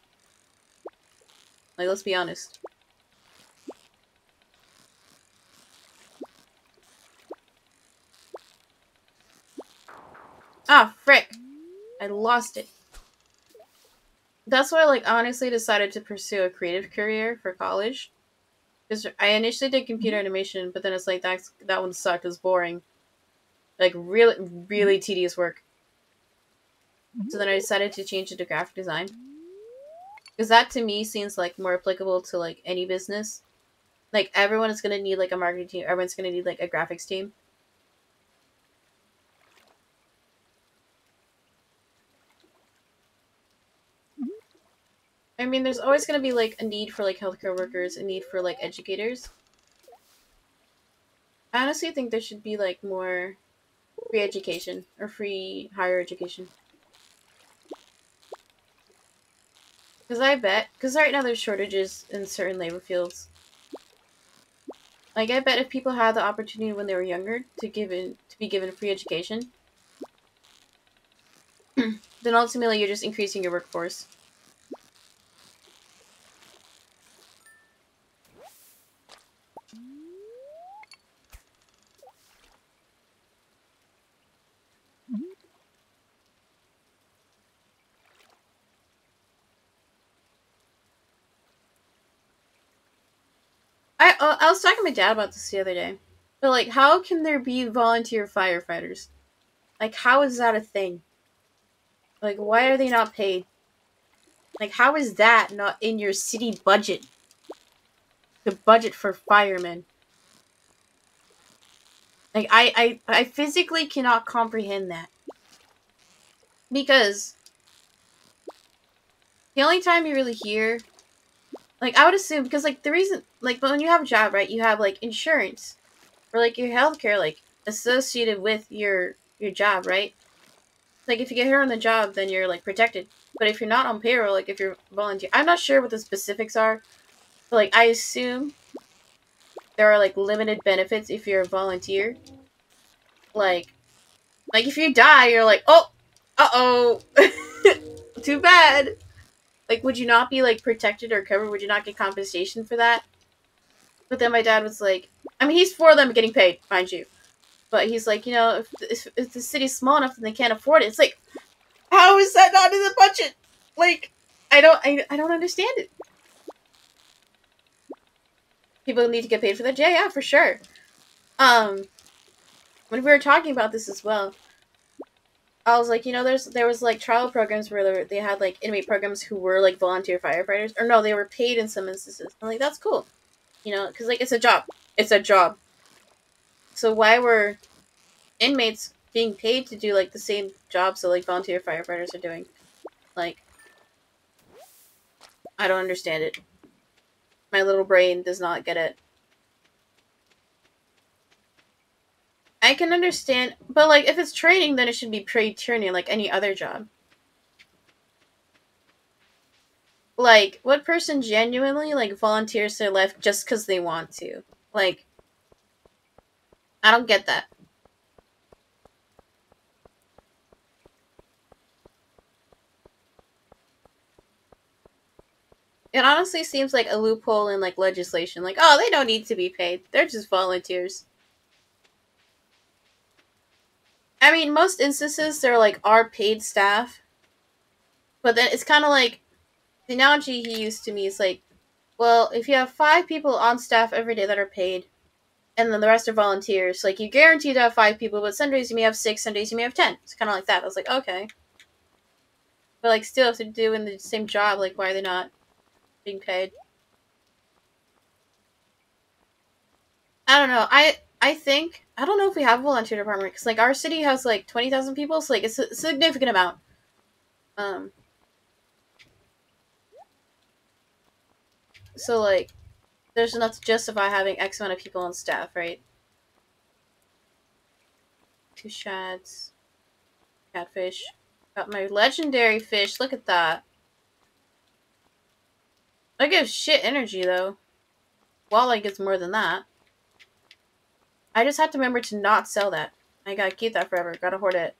Like, let's be honest. Ah, frick. I lost it. That's why, like, honestly decided to pursue a creative career for college. Because I initially did computer mm-hmm. animation, but then it's like that that one sucked. It was boring, like really really mm-hmm. tedious work. So then I decided to change it to graphic design, because that to me seems like more applicable to like any business. Like everyone is gonna need like a marketing team. Everyone's gonna need like a graphics team. I mean, there's always going to be, like, a need for, like, healthcare workers, a need for, like, educators. I honestly think there should be, like, more free education or free higher education. Because I bet, because right now there's shortages in certain labor fields. Like, I bet if people had the opportunity when they were younger to give in, to be given free education, then ultimately you're just increasing your workforce. I was talking to my dad about this the other day. But like, how can there be volunteer firefighters? Like, how is that a thing? Like, why are they not paid? Like, how is that not in your city budget? The budget for firemen. Like, I, I, I physically cannot comprehend that. Because the only time you really hear like I would assume because like the reason like but when you have a job, right, you have like insurance or like your healthcare like associated with your your job, right? Like if you get hurt on the job, then you're like protected. But if you're not on payroll, like if you're volunteer, I'm not sure what the specifics are. But like I assume there are like limited benefits if you're a volunteer. Like like if you die, you're like, "Oh, uh-oh. Too bad." Like, would you not be like protected or covered? Would you not get compensation for that? But then my dad was like, I mean, he's for them getting paid, mind you. But he's like, you know, if, if, if the city's small enough and they can't afford it, it's like, how is that not in the budget? Like, I don't, I, I don't understand it. People need to get paid for that. Yeah, yeah, for sure. Um, when we were talking about this as well, I was like, you know, there's there was like trial programs where they had like inmate programs who were like volunteer firefighters, or no, they were paid in some instances. I'm like, that's cool, you know, because like it's a job, it's a job. So why were inmates being paid to do like the same jobs that like volunteer firefighters are doing? Like, I don't understand it. My little brain does not get it. I can understand, but like if it's training, then it should be paid training like any other job. Like, what person genuinely like volunteers their life just because they want to? Like, I don't get that. It honestly seems like a loophole in like legislation. Like, oh, they don't need to be paid. They're just volunteers. I mean, most instances they're like are paid staff, but then it's kind of like the analogy he used to me is like, well, if you have five people on staff every day that are paid, and then the rest are volunteers, like you guarantee to have five people, but some days you may have six, some days you may have ten. It's kind of like that. I was like, okay, but like still, if they're doing the same job, like why are they not being paid? I don't know. I I think I don't know if we have a volunteer department because like our city has like twenty thousand people, so like it's a significant amount. Um. So like, there's enough to justify having X amount of people on staff, right? Two shads, catfish. Got my legendary fish. Look at that. That gives shit energy though. Walleye gets more than that. I just have to remember to not sell that. I gotta keep that forever. Gotta hoard it.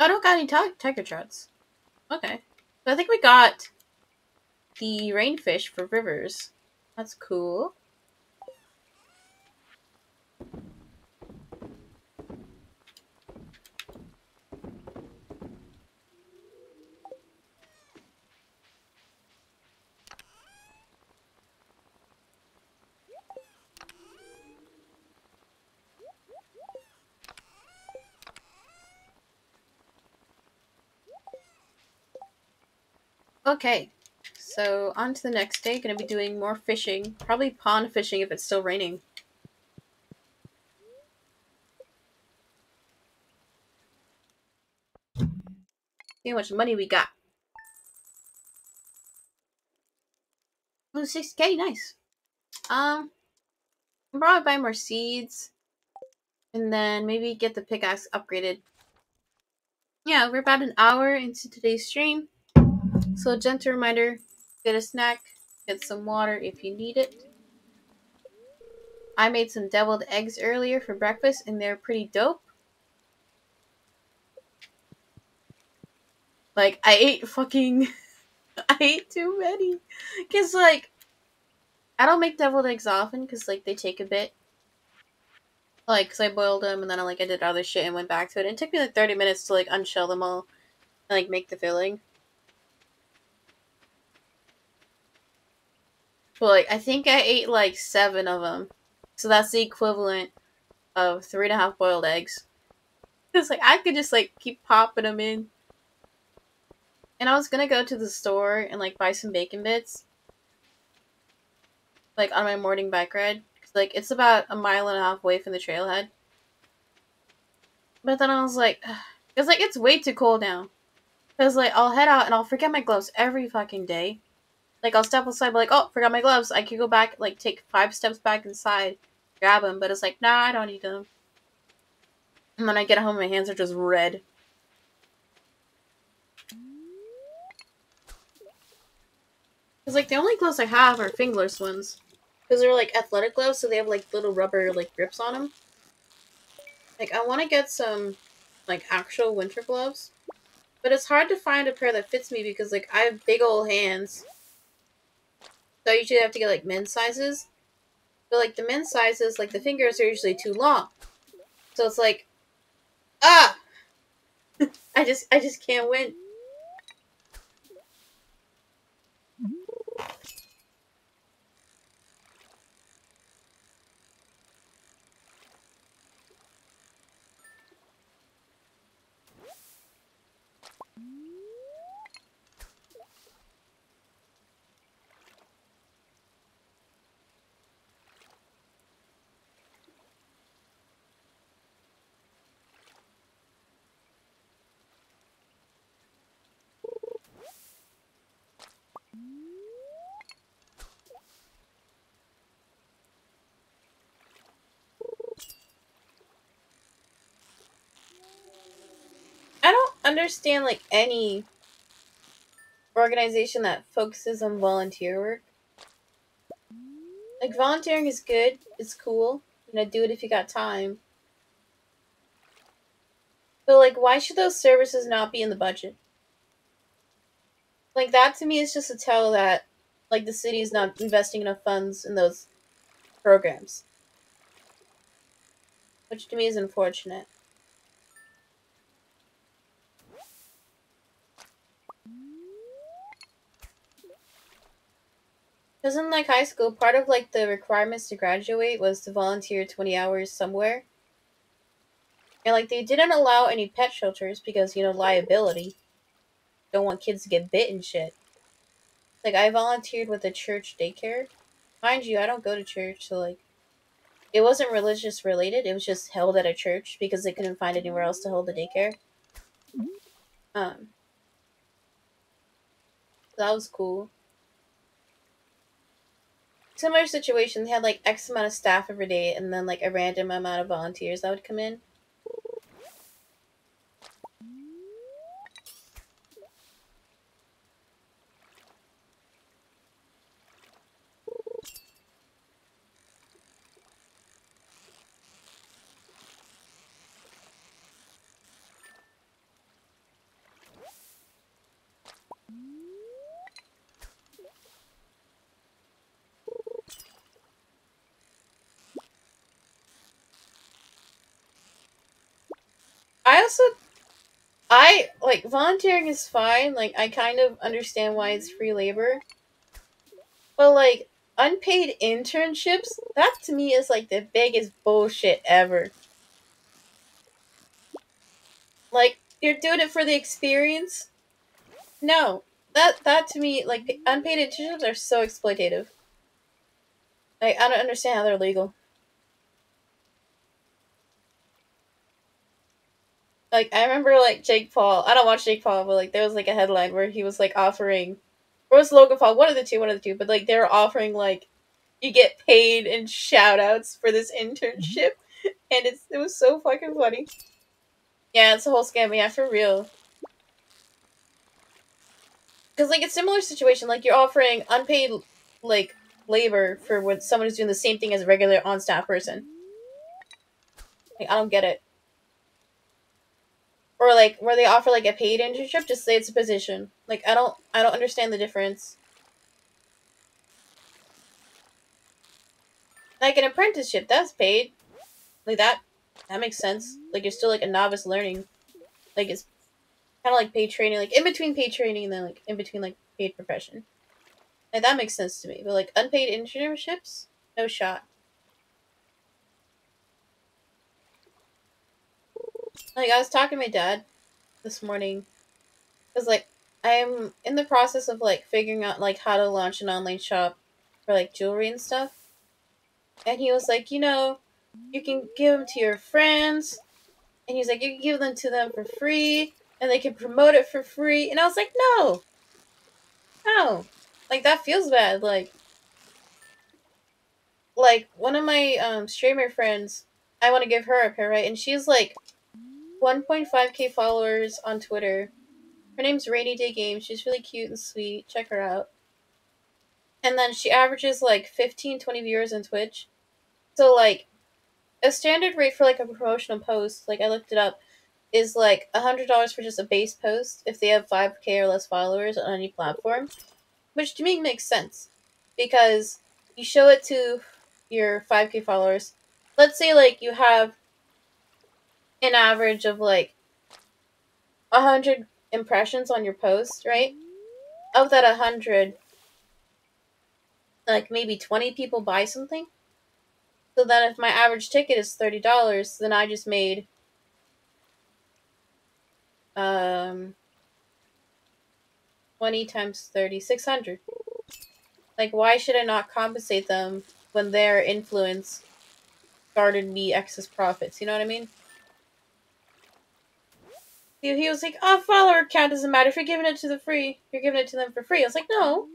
I don't got any tiger trouts. Okay. So I think we got the rainfish for rivers. That's cool. Okay, so on to the next day. Gonna be doing more fishing. Probably pond fishing if it's still raining. See how much money we got. Oh, 6k, nice. Um, I'll probably buy more seeds. And then maybe get the pickaxe upgraded. Yeah, we're about an hour into today's stream. So, gentle reminder get a snack, get some water if you need it. I made some deviled eggs earlier for breakfast, and they're pretty dope. Like, I ate fucking. I ate too many. Because, like, I don't make deviled eggs often because, like, they take a bit. Like, because I boiled them and then I, like, I did other shit and went back to it. And it took me, like, 30 minutes to, like, unshell them all and, like, make the filling. But like, I think I ate like seven of them. So that's the equivalent of three and a half boiled eggs. It's like I could just like keep popping them in. And I was gonna go to the store and like buy some bacon bits. Like on my morning bike ride. Like it's about a mile and a half away from the trailhead. But then I was like, it's like it's way too cold now. Cause like I'll head out and I'll forget my gloves every fucking day. Like I'll step outside, like, oh, forgot my gloves. I could go back, like, take five steps back inside, grab them, but it's like, nah, I don't need them. And then I get home, my hands are just red. Cause like the only gloves I have are fingerless ones, because they're like athletic gloves, so they have like little rubber like grips on them. Like I want to get some like actual winter gloves, but it's hard to find a pair that fits me because like I have big old hands. So I usually have to get like men's sizes. But like the men's sizes, like the fingers are usually too long. So it's like ah I just I just can't win. I don't understand like any organization that focuses on volunteer work. Like volunteering is good, it's cool. You know, do it if you got time. But like why should those services not be in the budget? Like that to me is just a tell that like the city is not investing enough funds in those programs. Which to me is unfortunate. Because in like high school, part of like the requirements to graduate was to volunteer 20 hours somewhere. And like they didn't allow any pet shelters because, you know, liability. Don't want kids to get bit and shit. Like I volunteered with a church daycare. Mind you, I don't go to church, so like it wasn't religious related, it was just held at a church because they couldn't find anywhere else to hold the daycare. Um that was cool similar situation. They had like X amount of staff every day, and then like a random amount of volunteers that would come in. I also I like volunteering is fine. Like I kind of understand why it's free labor. But like unpaid internships, that to me is like the biggest bullshit ever. Like you're doing it for the experience? No. That that to me like unpaid internships are so exploitative. Like I don't understand how they're legal. Like I remember like Jake Paul. I don't watch Jake Paul, but like there was like a headline where he was like offering or was Logan Paul, one of the two, one of the two, but like they were offering like you get paid and shout outs for this mm-hmm. internship and it's it was so fucking funny. Yeah, it's a whole scam, yeah, for real. Cause like it's similar situation, like you're offering unpaid like labor for when someone who's doing the same thing as a regular on staff person. Like I don't get it or like where they offer like a paid internship just say it's a position. Like i don't i don't understand the difference. Like an apprenticeship that's paid. Like that that makes sense. Like you're still like a novice learning. Like it's kind of like paid training like in between paid training and then like in between like paid profession. Like that makes sense to me but like unpaid internships? No shot Like I was talking to my dad this morning because like I'm in the process of like figuring out like how to launch an online shop for like jewelry and stuff. And he was like, you know, you can give them to your friends. And he's like, you can give them to them for free and they can promote it for free. And I was like, no. No. Like that feels bad. Like like one of my um streamer friends, I want to give her a pair, right? And she's like 1.5k followers on Twitter. Her name's Rainy Day Games. She's really cute and sweet. Check her out. And then she averages like 15, 20 viewers on Twitch. So, like, a standard rate for like a promotional post, like I looked it up, is like $100 for just a base post if they have 5k or less followers on any platform. Which to me makes sense. Because you show it to your 5k followers. Let's say, like, you have an average of like a hundred impressions on your post, right? Of that a hundred, like maybe twenty people buy something. So then if my average ticket is thirty dollars, then I just made um 20 times 30 600 like why should i not compensate them when their influence garnered me excess profits you know what i mean he, was like, "Oh, follower count doesn't matter. If you're giving it to the free, you're giving it to them for free." I was like, "No."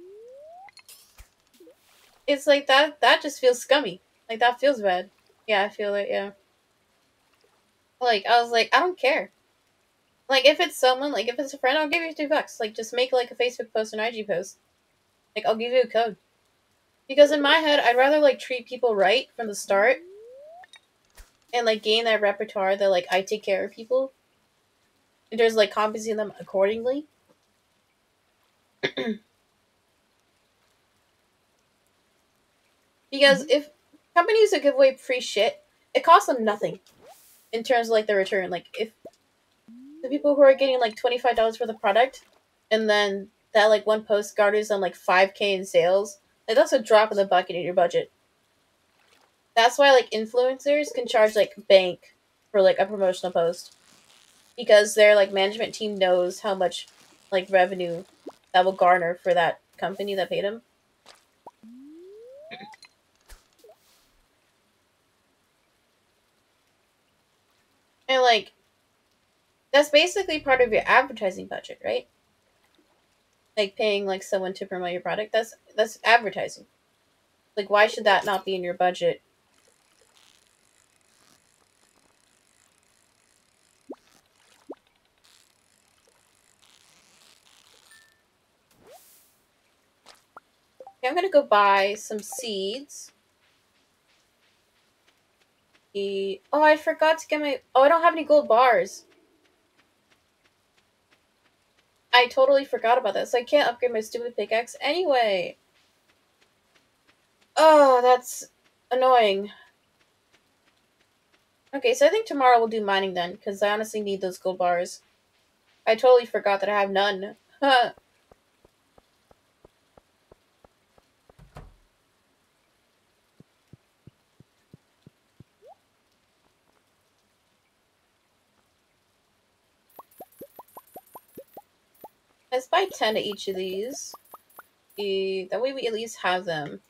It's like that. That just feels scummy. Like that feels bad. Yeah, I feel it. Yeah. Like I was like, I don't care. Like if it's someone, like if it's a friend, I'll give you two bucks. Like just make like a Facebook post an IG post. Like I'll give you a code. Because in my head, I'd rather like treat people right from the start and like gain that repertoire that like I take care of people there's like compensating them accordingly. because mm-hmm. if companies that give away free shit, it costs them nothing in terms of like the return. Like if the people who are getting like twenty five dollars for the product, and then that like one post garners them like five k in sales, like that's a drop in the bucket in your budget. That's why like influencers can charge like bank for like a promotional post because their like management team knows how much like revenue that will garner for that company that paid them. And like that's basically part of your advertising budget, right? Like paying like someone to promote your product. That's that's advertising. Like why should that not be in your budget Okay, I'm gonna go buy some seeds. Oh, I forgot to get my oh, I don't have any gold bars. I totally forgot about this. I can't upgrade my stupid pickaxe anyway. Oh, that's annoying. Okay, so I think tomorrow we'll do mining then, because I honestly need those gold bars. I totally forgot that I have none. Let's buy 10 of each of these. that way we at least have them.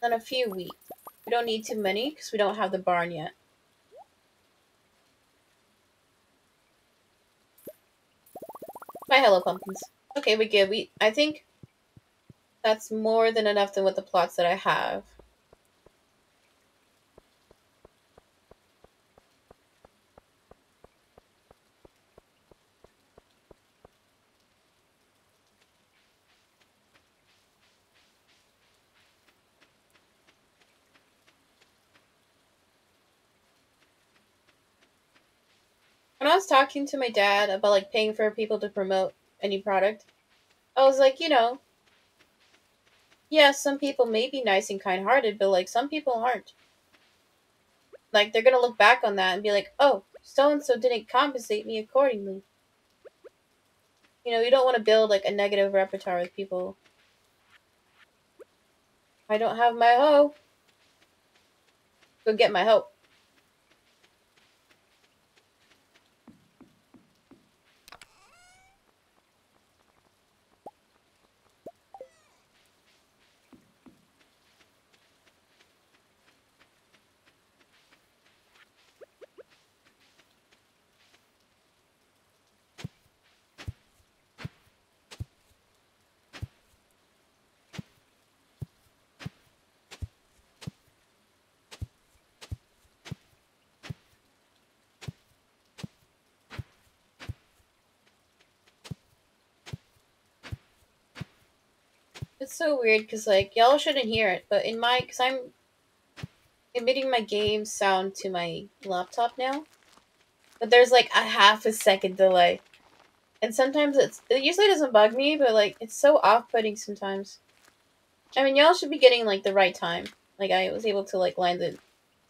Then a few wheat. We don't need too many because we don't have the barn yet. Bye, hello pumpkins. Okay, we good. We I think that's more than enough than what the plots that I have. When I was talking to my dad about like paying for people to promote any product, I was like, you know, yeah, some people may be nice and kind hearted, but like some people aren't. Like they're gonna look back on that and be like, oh, so and so didn't compensate me accordingly. You know, you don't want to build like a negative repertoire with people. I don't have my hoe. Go get my hoe. So weird because like y'all shouldn't hear it, but in my because I'm emitting my game sound to my laptop now, but there's like a half a second delay, and sometimes it's it usually doesn't bug me, but like it's so off-putting sometimes. I mean, y'all should be getting like the right time. Like I was able to like line the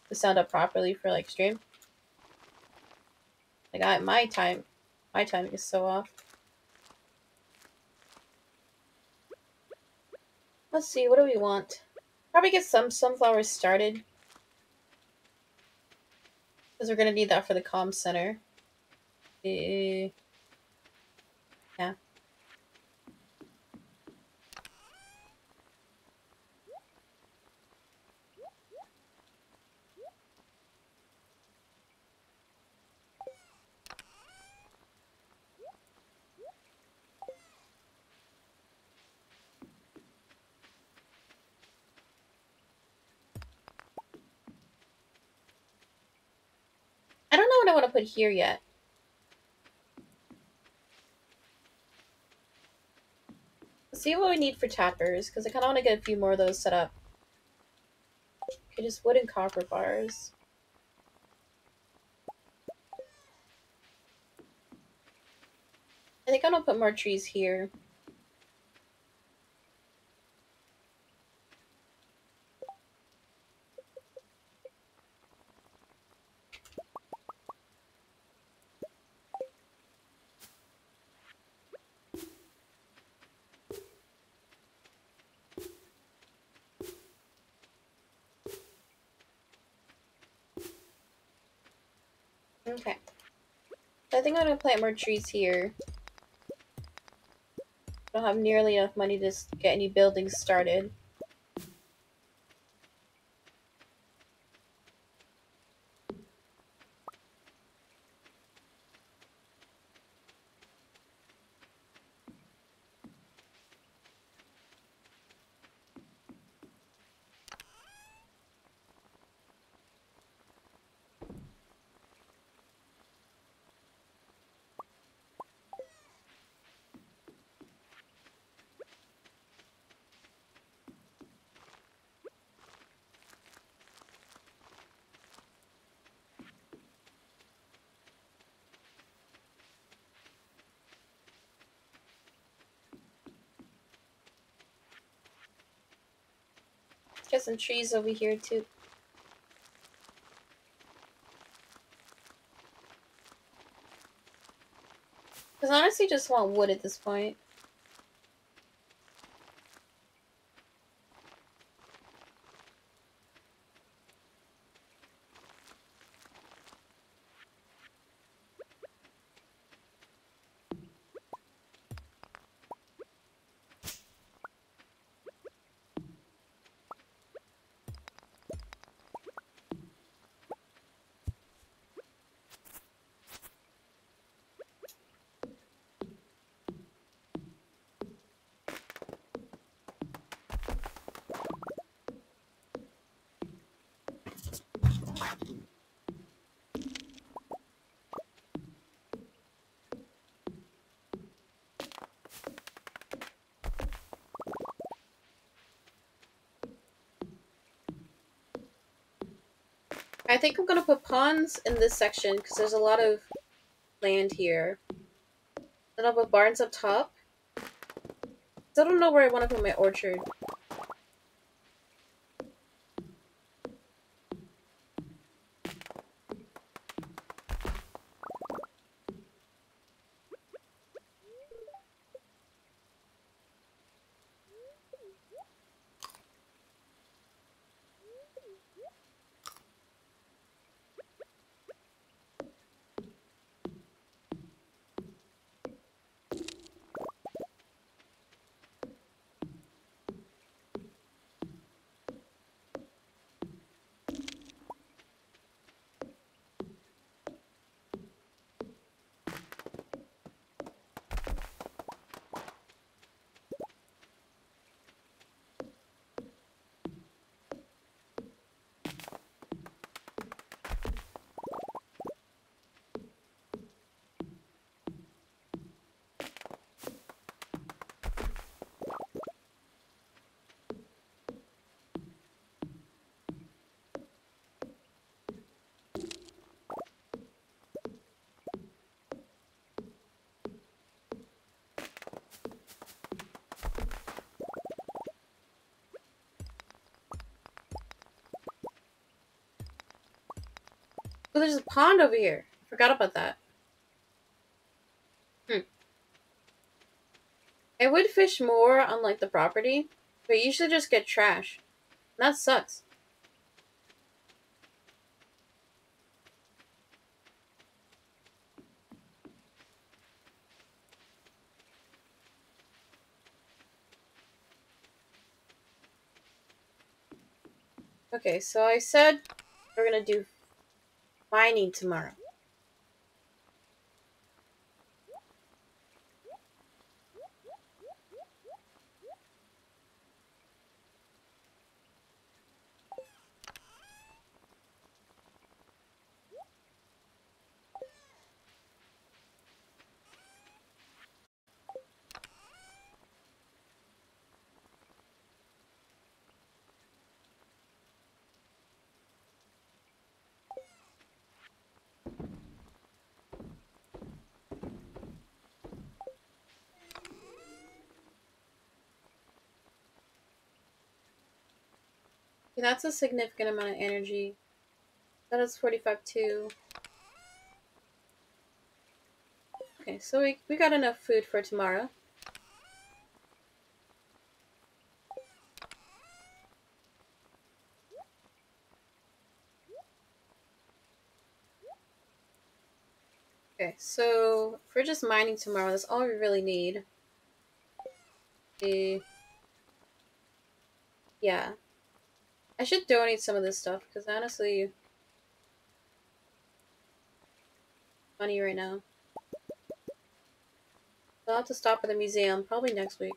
the sound up properly for like stream. Like I my time, my timing is so off. Let's see, what do we want? Probably get some sunflowers started. Because we're going to need that for the comm center. Uh, yeah. I want to put here yet. See what we need for tappers, because I kind of want to get a few more of those set up. Okay, just wooden copper bars. I think I'm gonna put more trees here. Think I'm gonna plant more trees here. I don't have nearly enough money to get any buildings started. Some trees over here too. Because honestly just want wood at this point. I think I'm gonna put ponds in this section because there's a lot of land here. Then I'll put barns up top. I don't know where I want to put my orchard. Oh, there's a pond over here. Forgot about that. Hmm. I would fish more on like the property, but you should just get trash. That sucks. Okay, so I said we're gonna do mining tomorrow. That's a significant amount of energy. That is 45 too. Okay, so we, we got enough food for tomorrow. Okay, so if we're just mining tomorrow, that's all we really need. The yeah. I should donate some of this stuff, because honestly money right now. I'll have to stop at the museum, probably next week.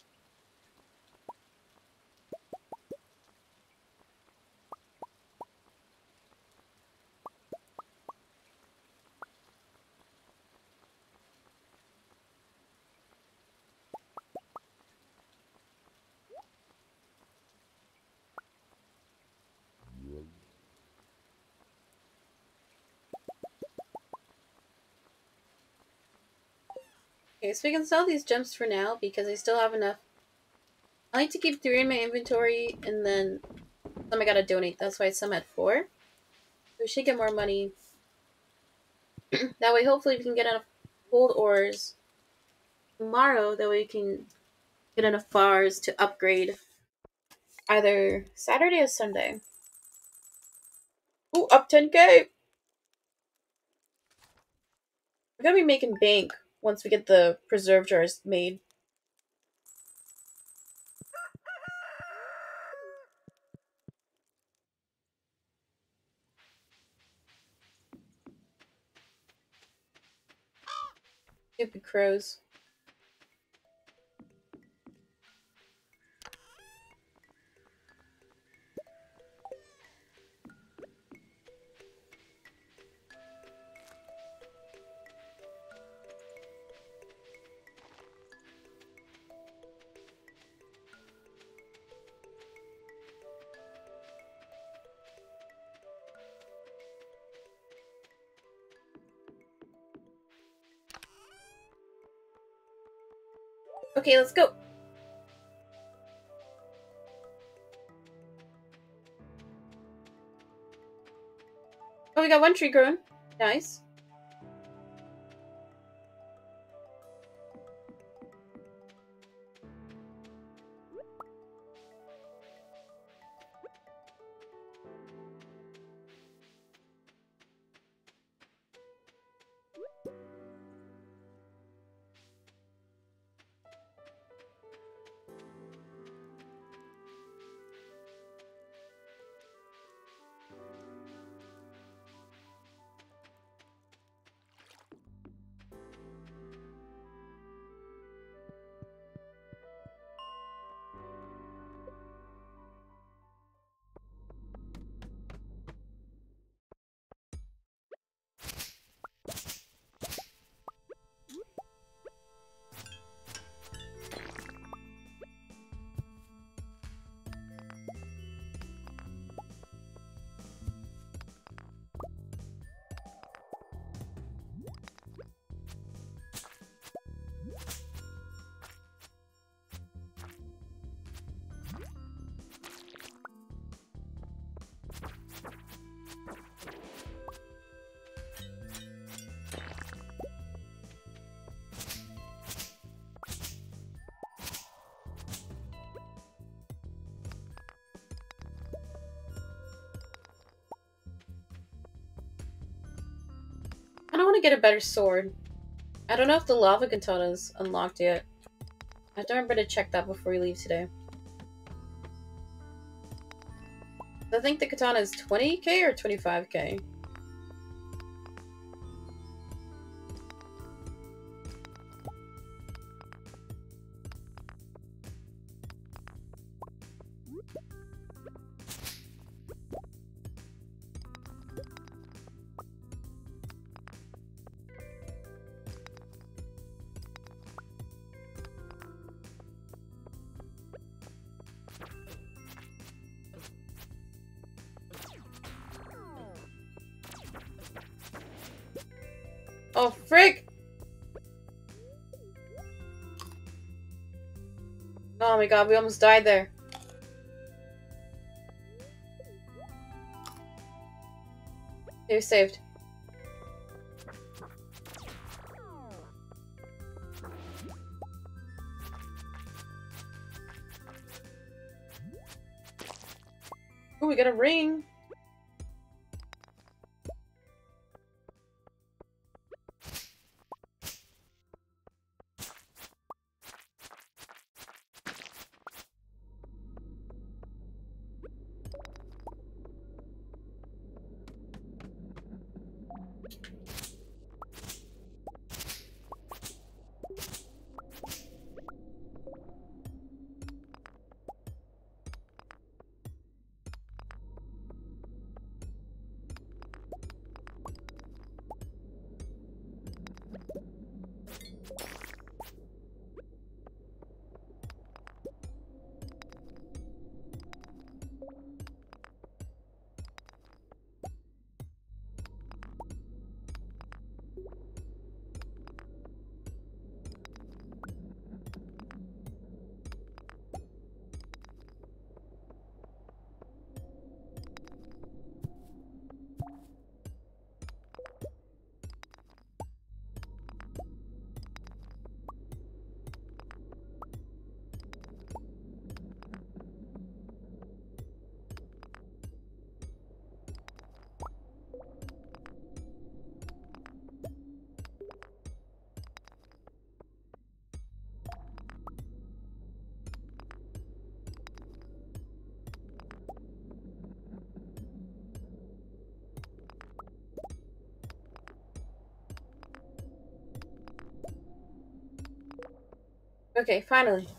Okay, so we can sell these gems for now because I still have enough. I like to keep three in my inventory and then some I gotta donate. That's why some at four. We should get more money. that way, hopefully, we can get enough gold ores tomorrow. That way, we can get enough bars to upgrade either Saturday or Sunday. Ooh, up 10k! We're gonna be making bank once we get the preserve jars made. Stupid crows. Okay, let's go. Oh, we got one tree grown. Nice. Better sword. I don't know if the lava katana is unlocked yet. I have to remember to check that before we leave today. I think the katana is 20k or 25k. god, we almost died there. You're saved. Oh, we got a ring! Okay, finally.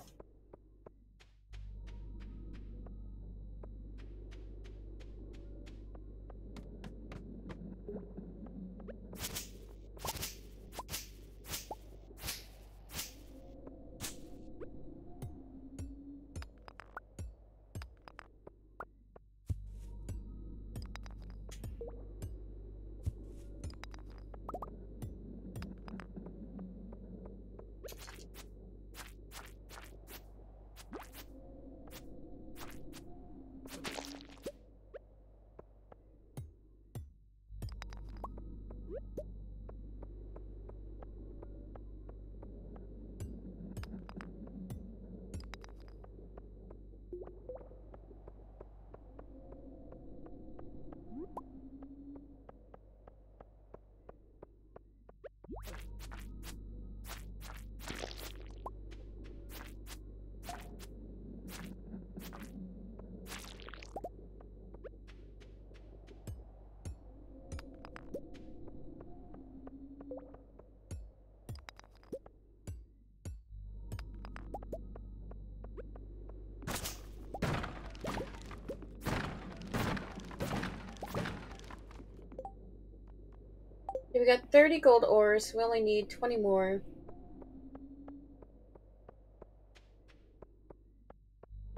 Got 30 gold ores. We only need 20 more.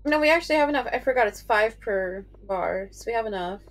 No, we actually have enough. I forgot it's 5 per bar, so we have enough.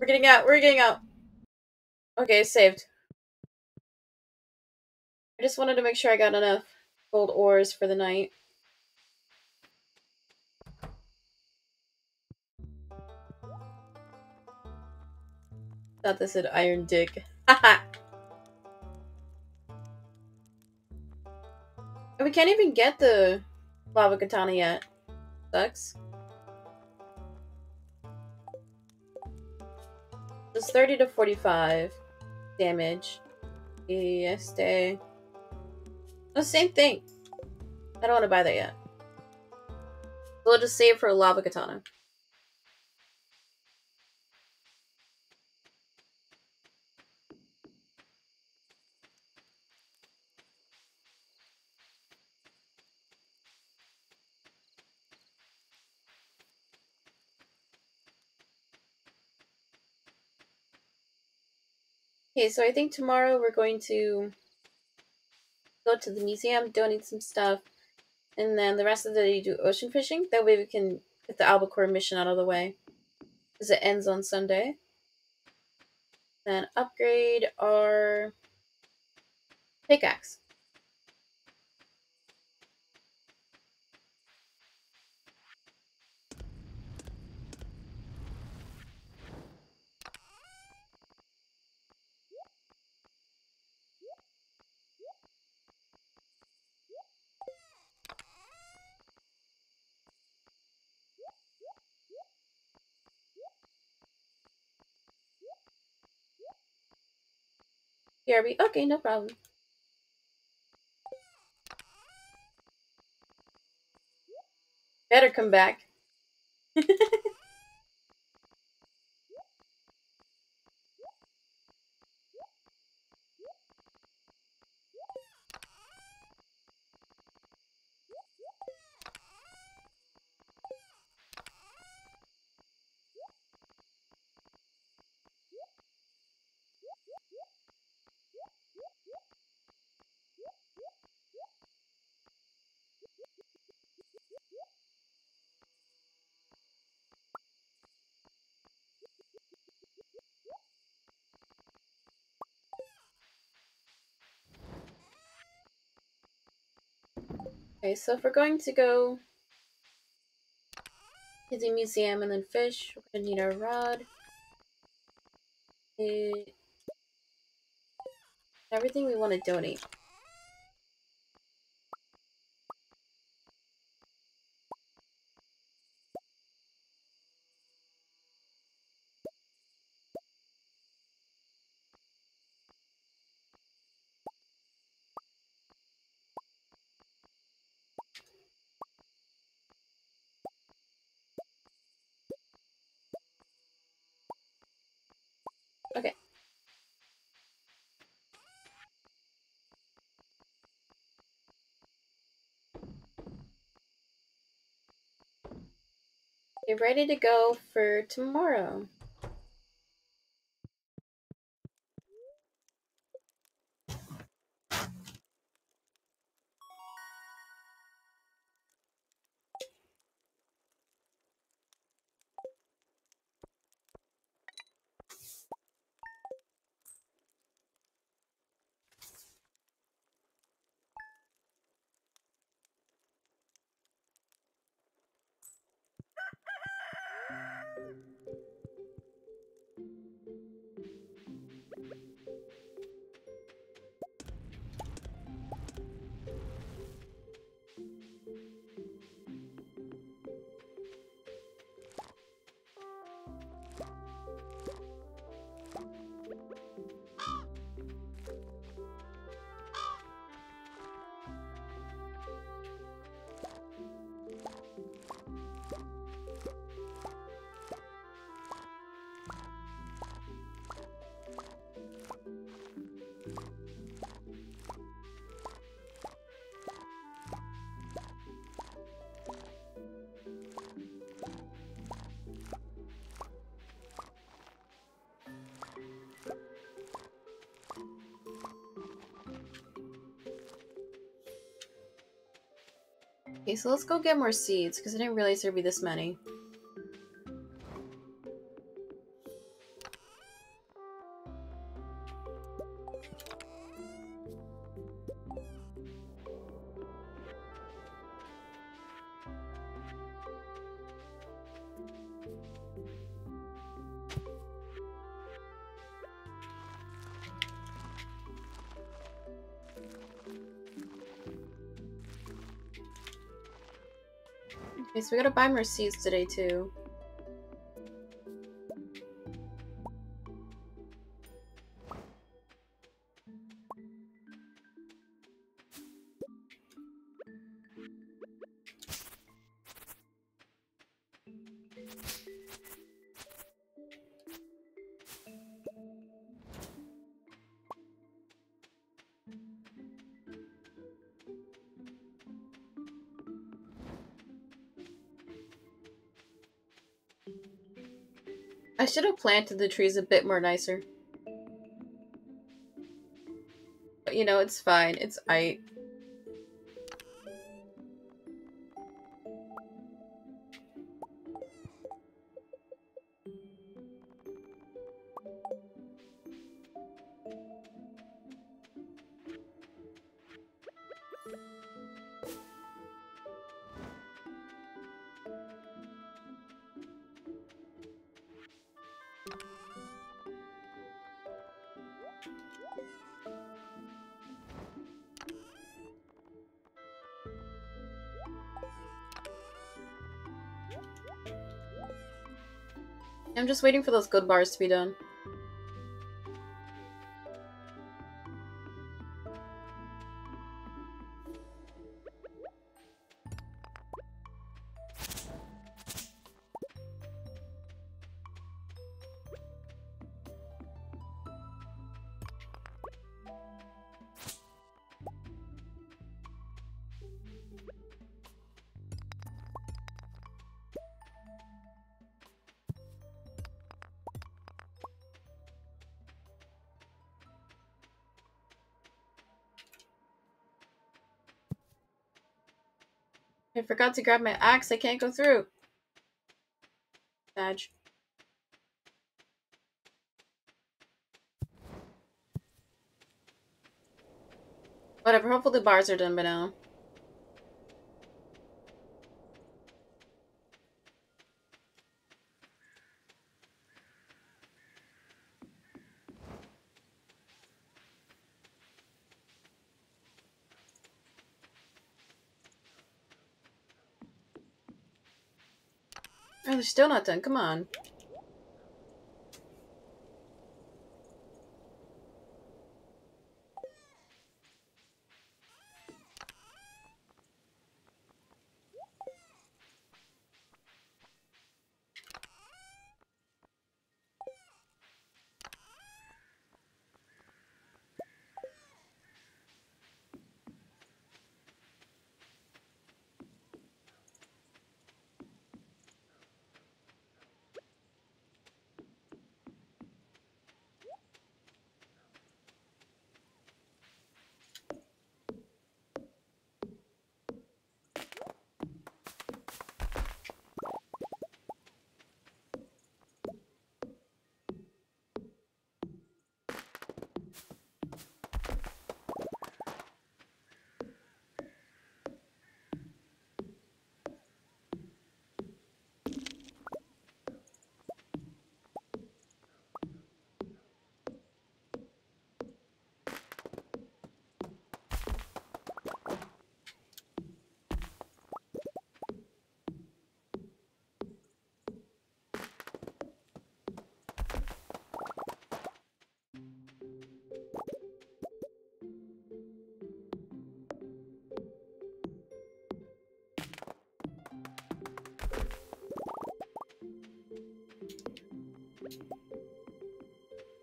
We're getting out. We're getting out. Okay, saved. I just wanted to make sure I got enough gold ores for the night. Thought this said iron dick. Haha. we can't even get the lava katana yet. Sucks. It's 30 to 45 damage. Este. The oh, same thing. I don't want to buy that yet. We'll just save for a lava katana. Okay, so I think tomorrow we're going to go to the museum, donate some stuff, and then the rest of the day do ocean fishing. That way we can get the albacore mission out of the way. Because it ends on Sunday. Then upgrade our pickaxe. BRB. Okay, no problem. Better come back. Okay, so if we're going to go to the museum and then fish, we're gonna need our rod. It, everything we want to donate. Ready to go for tomorrow. Okay, so let's go get more seeds, because I didn't realize there'd be this many. We gotta buy more seeds today too. Should have planted the trees a bit more nicer. But you know, it's fine. It's I. I'm just waiting for those good bars to be done. Forgot to grab my axe. I can't go through. Badge. Whatever, hopefully the bars are done by now. Still not done. Come on.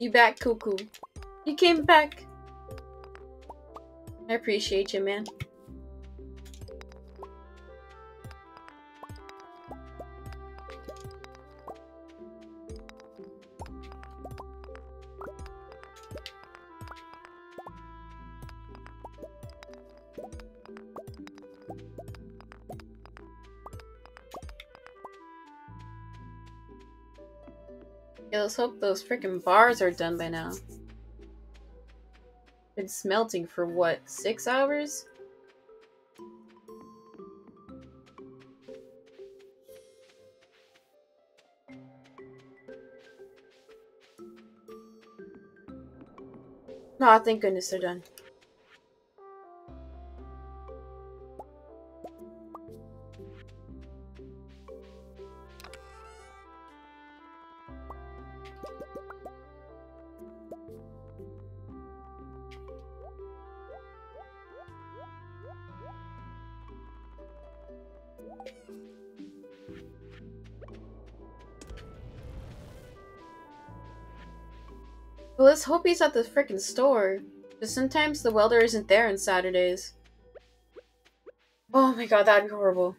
You back, Cuckoo. You came back. I appreciate you, man. Hope those freaking bars are done by now. Been smelting for what, six hours? Oh, thank goodness they're done. Hope he's at the freaking store. Because sometimes the welder isn't there on Saturdays. Oh my god, that'd be horrible.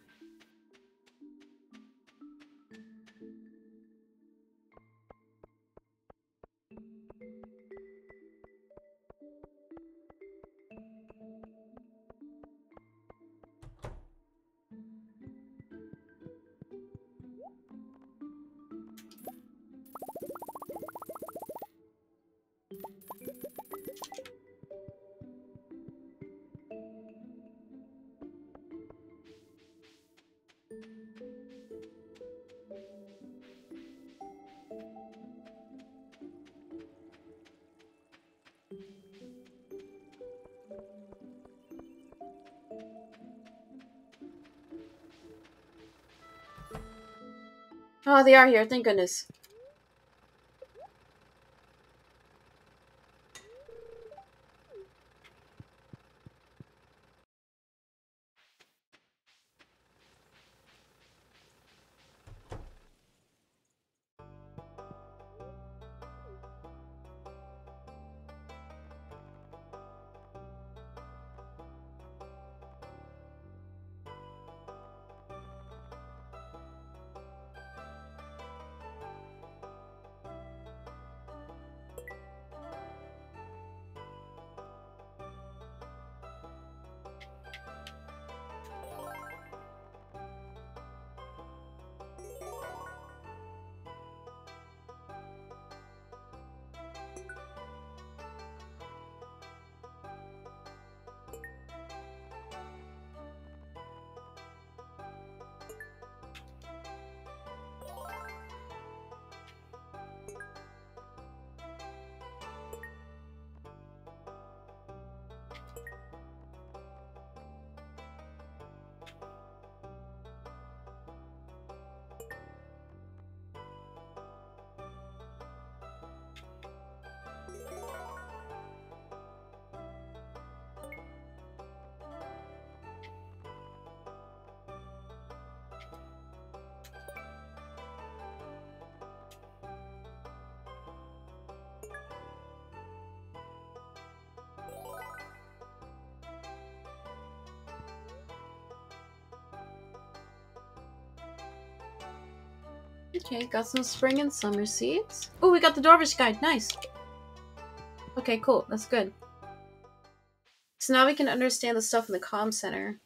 Oh, they are here, thank goodness. Okay, got some spring and summer seeds. Oh, we got the Dwarvish guide. Nice. Okay, cool. That's good. So now we can understand the stuff in the comm center.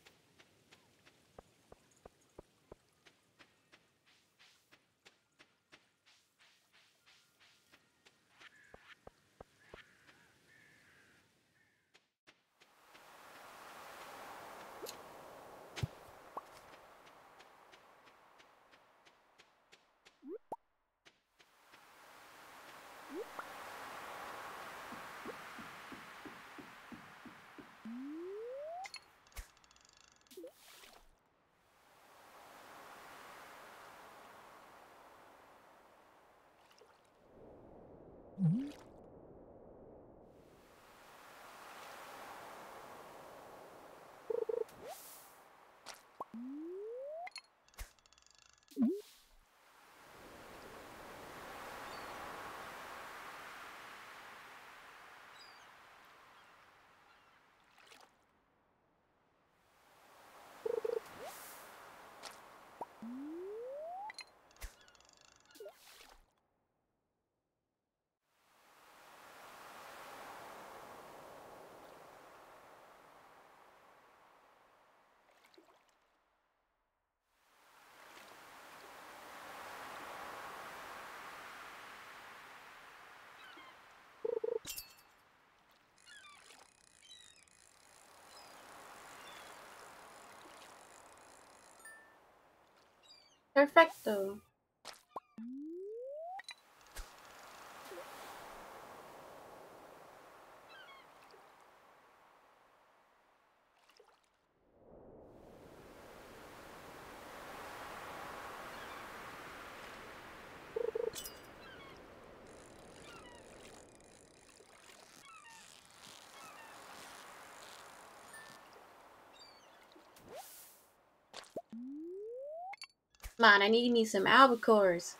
Perfecto. On, I need me some albacores.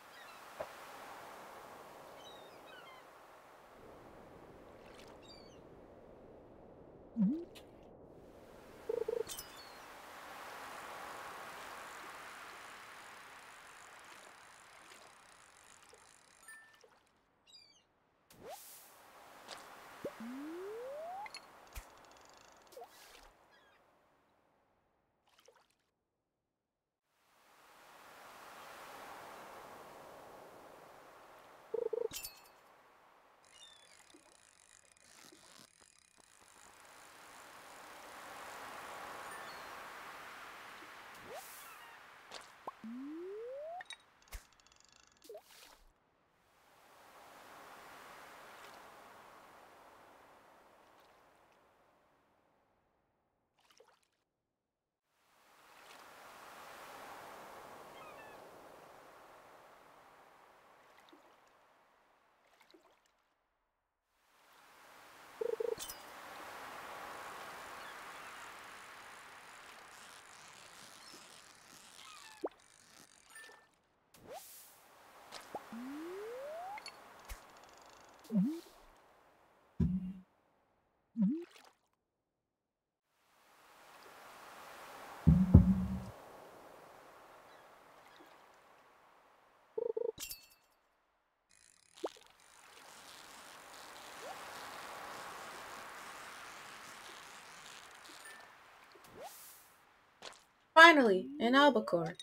Finally, an albacore.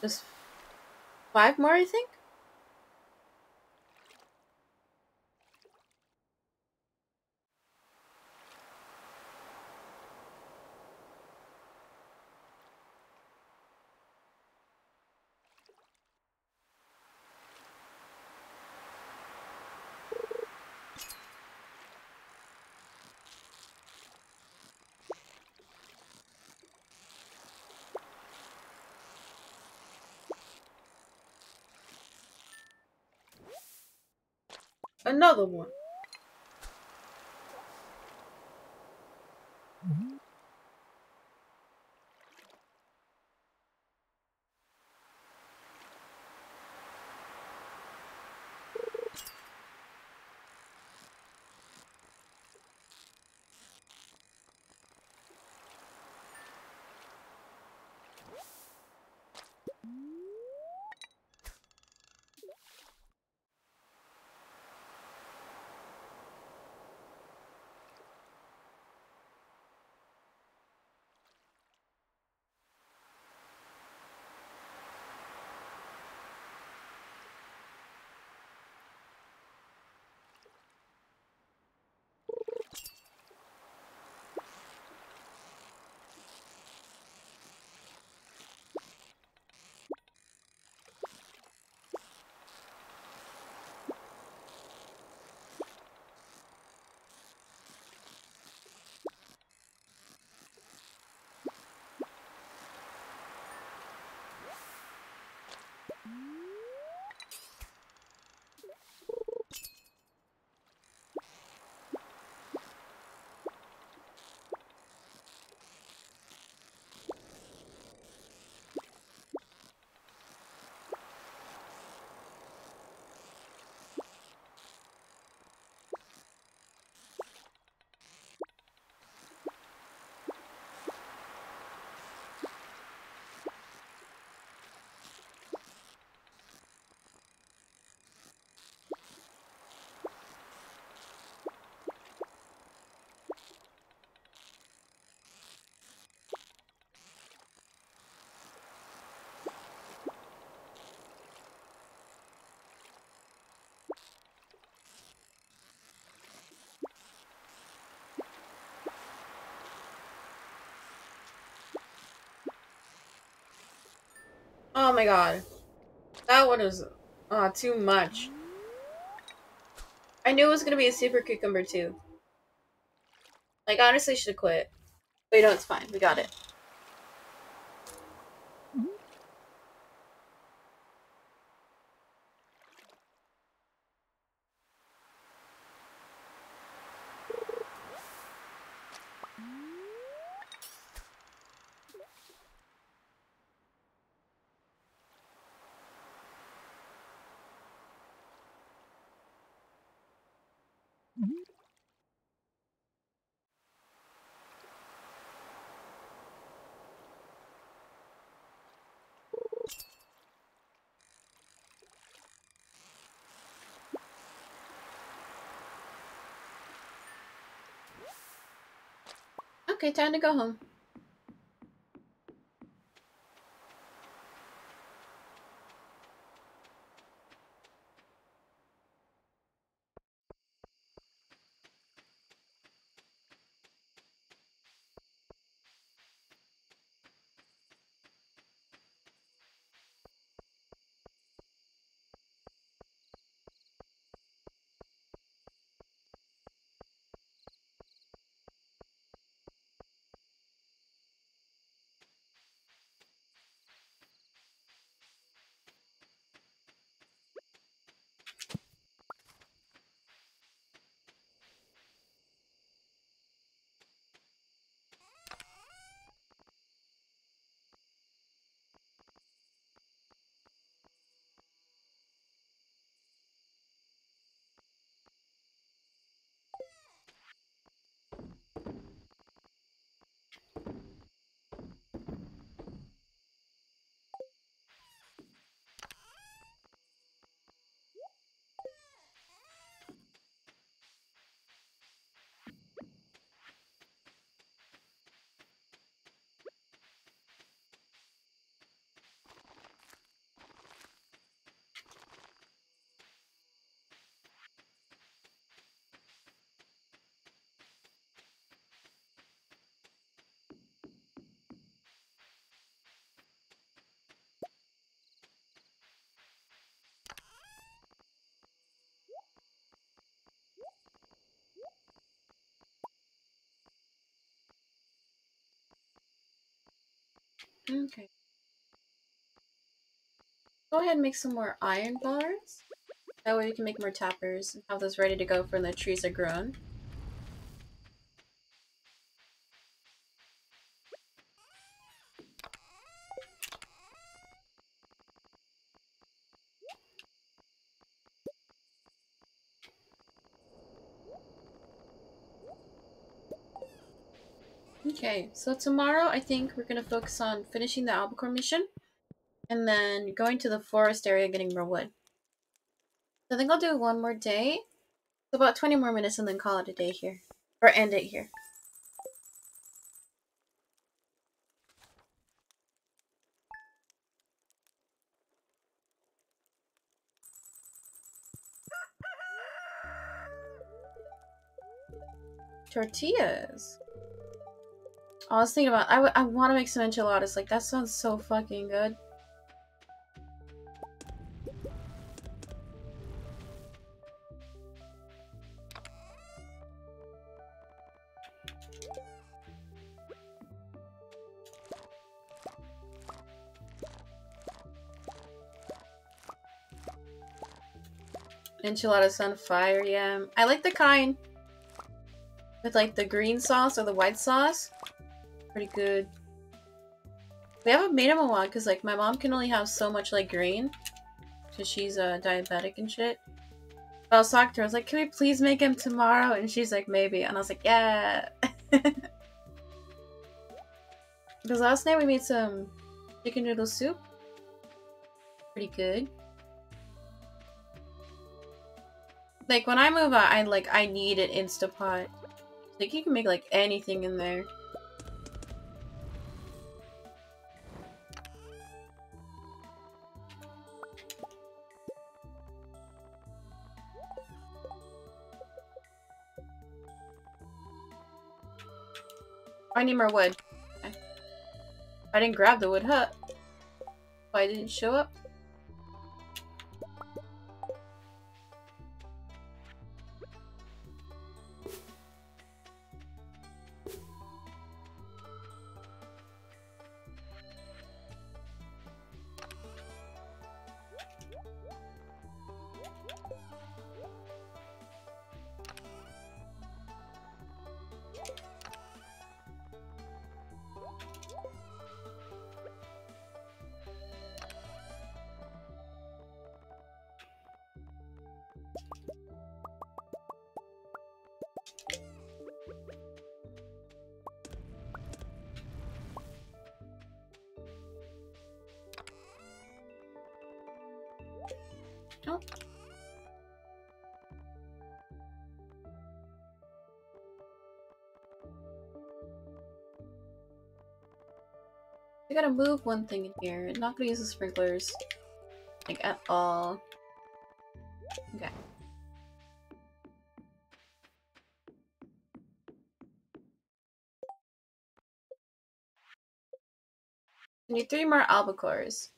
Just five more, I think? Another one. Oh my god. That one was uh, too much. I knew it was gonna be a super cucumber too. Like, honestly, should have quit. But you know, it's fine. We got it. Okay, time to go home. Okay. Go ahead and make some more iron bars. That way we can make more tappers and have those ready to go for when the trees are grown. Okay, so tomorrow I think we're going to focus on finishing the albacore mission and then going to the forest area getting more wood. So I think I'll do one more day. So about 20 more minutes and then call it a day here. Or end it here. Tortillas. I was thinking about, I, I want to make some enchiladas. Like, that sounds so fucking good. Enchiladas on fire, yeah. I like the kind with like the green sauce or the white sauce. Pretty good. We haven't made them a while because like my mom can only have so much like green because she's uh, diabetic and shit. But I was talking to her, I was like, can we please make him tomorrow? And she's like, maybe. And I was like, yeah. Because last night we made some chicken noodle soup. Pretty good. Like when I move out, I like I need an Instapot. Like you can make like anything in there. I need more wood. I didn't grab the wood hut. Why didn't show up? Gotta move one thing in here. I'm not gonna use the sprinklers. Like, at all. Okay. I need three more albacores.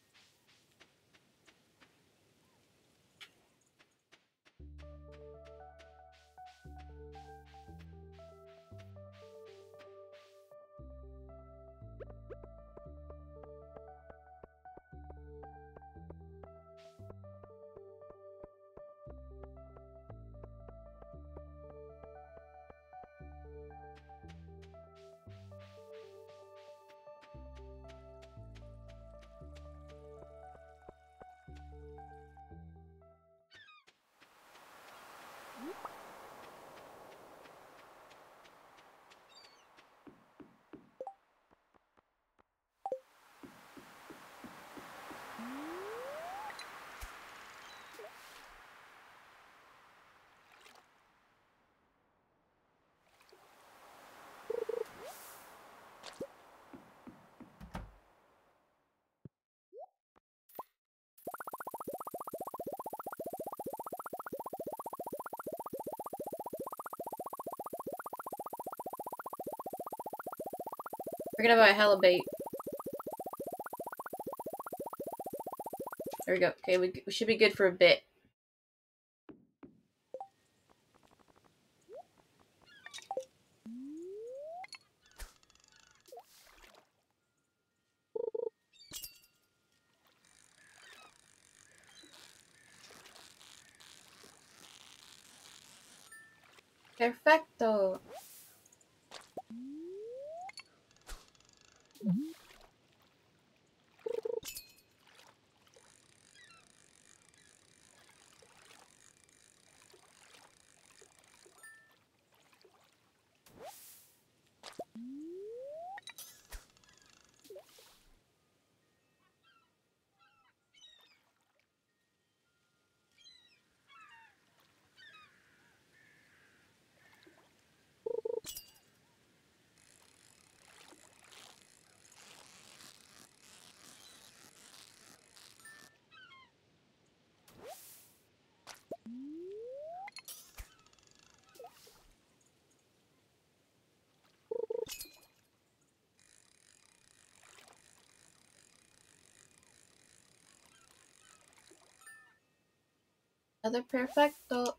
Gonna buy hella bait. There we go. Okay, we, we should be good for a bit. Perfecto. Another perfecto.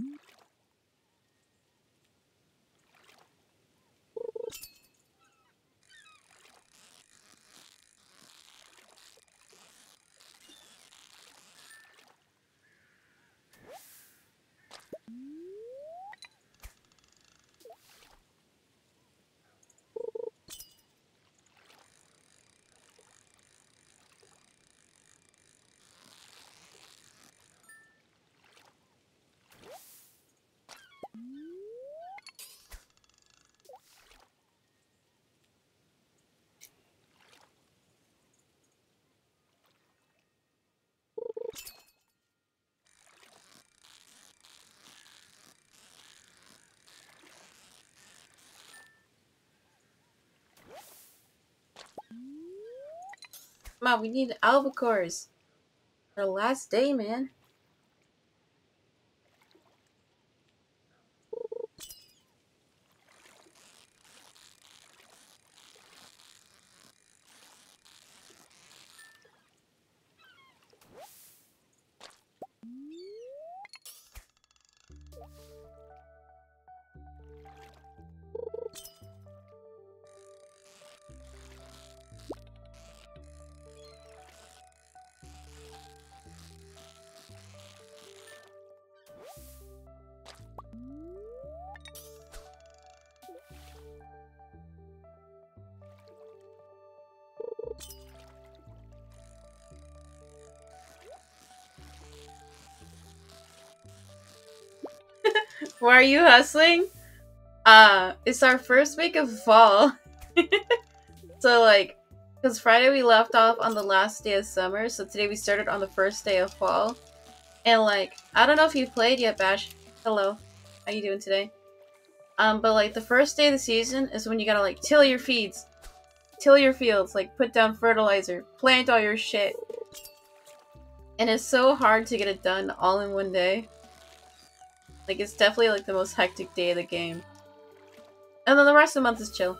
Mm-hmm. On, we need albacores. For the last day, man. Are you hustling? Uh, it's our first week of fall. so like, because Friday we left off on the last day of summer, so today we started on the first day of fall. And like, I don't know if you've played yet, Bash. Hello. How you doing today? Um, but like the first day of the season is when you gotta like till your feeds. Till your fields, like put down fertilizer, plant all your shit. And it's so hard to get it done all in one day. Like it's definitely like the most hectic day of the game. And then the rest of the month is chill.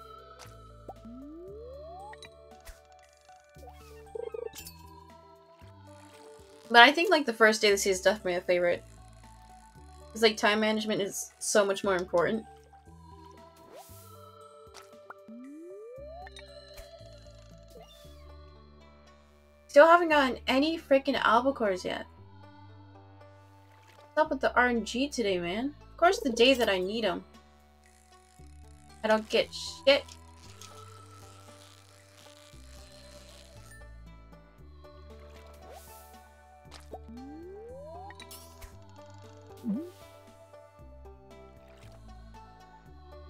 But I think like the first day of the season is definitely a favorite. Because like time management is so much more important. Still haven't gotten any freaking albacores yet. What's up with the RNG today, man? Of course the day that I need them. I don't get shit.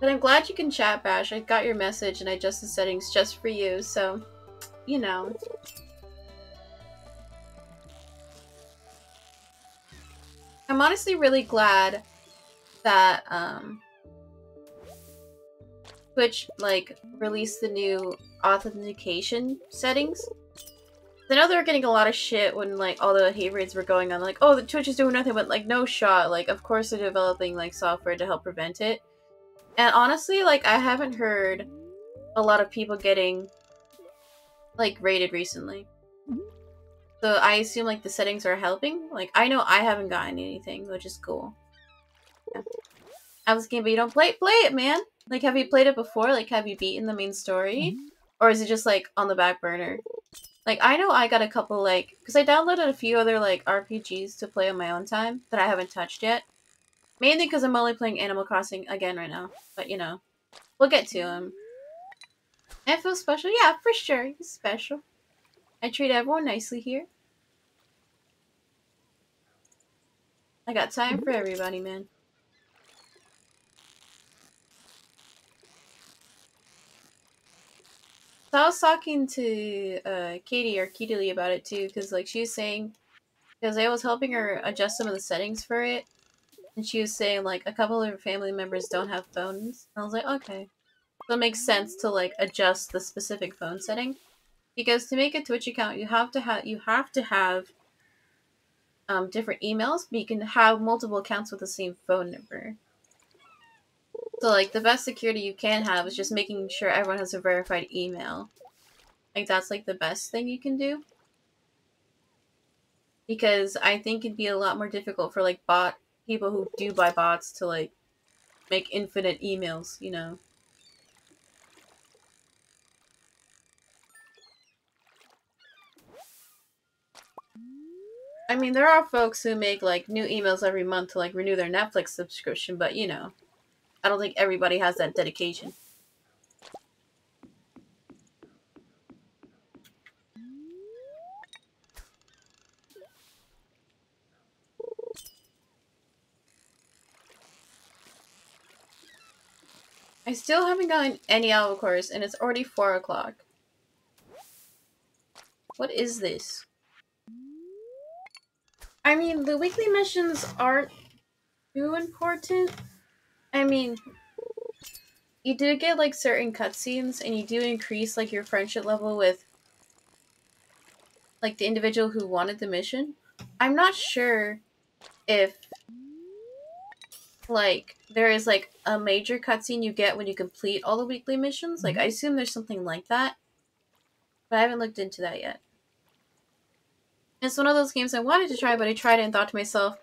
But I'm glad you can chat, Bash. I got your message and I adjusted settings just for you, so, you know. I'm honestly really glad that, um, Twitch, like, released the new authentication settings. I know they were getting a lot of shit when, like, all the hate raids were going on. Like, oh, the Twitch is doing nothing, but, like, no shot. Like, of course they're developing, like, software to help prevent it. And honestly, like, I haven't heard a lot of people getting, like, rated recently. So I assume, like, the settings are helping. Like, I know I haven't gotten anything, which is cool. Yeah. I was game, but you don't play it. Play it, man! Like, have you played it before? Like, have you beaten the main story? Mm-hmm. Or is it just, like, on the back burner? Like, I know I got a couple, like... Because I downloaded a few other, like, RPGs to play on my own time that I haven't touched yet. Mainly because I'm only playing Animal Crossing again right now. But, you know, we'll get to him. I feel special? Yeah, for sure. He's special. I treat everyone nicely here. I got time for everybody, man. So I was talking to uh, Katie or Kitty about it too, because like she was saying, because I was helping her adjust some of the settings for it, and she was saying like a couple of her family members don't have phones. And I was like, okay, so it makes sense to like adjust the specific phone setting, because to make a Twitch account, you have to have you have to have um, different emails, but you can have multiple accounts with the same phone number. So like the best security you can have is just making sure everyone has a verified email. Like that's like the best thing you can do. Because I think it'd be a lot more difficult for like bot people who do buy bots to like make infinite emails, you know. I mean, there are folks who make like new emails every month to like renew their Netflix subscription, but you know. I don't think everybody has that dedication. I still haven't gotten any albacores, and it's already 4 o'clock. What is this? I mean, the weekly missions aren't too important. I mean, you do get like certain cutscenes, and you do increase like your friendship level with like the individual who wanted the mission. I'm not sure if like there is like a major cutscene you get when you complete all the weekly missions. Like I assume there's something like that, but I haven't looked into that yet. It's one of those games I wanted to try, but I tried it and thought to myself,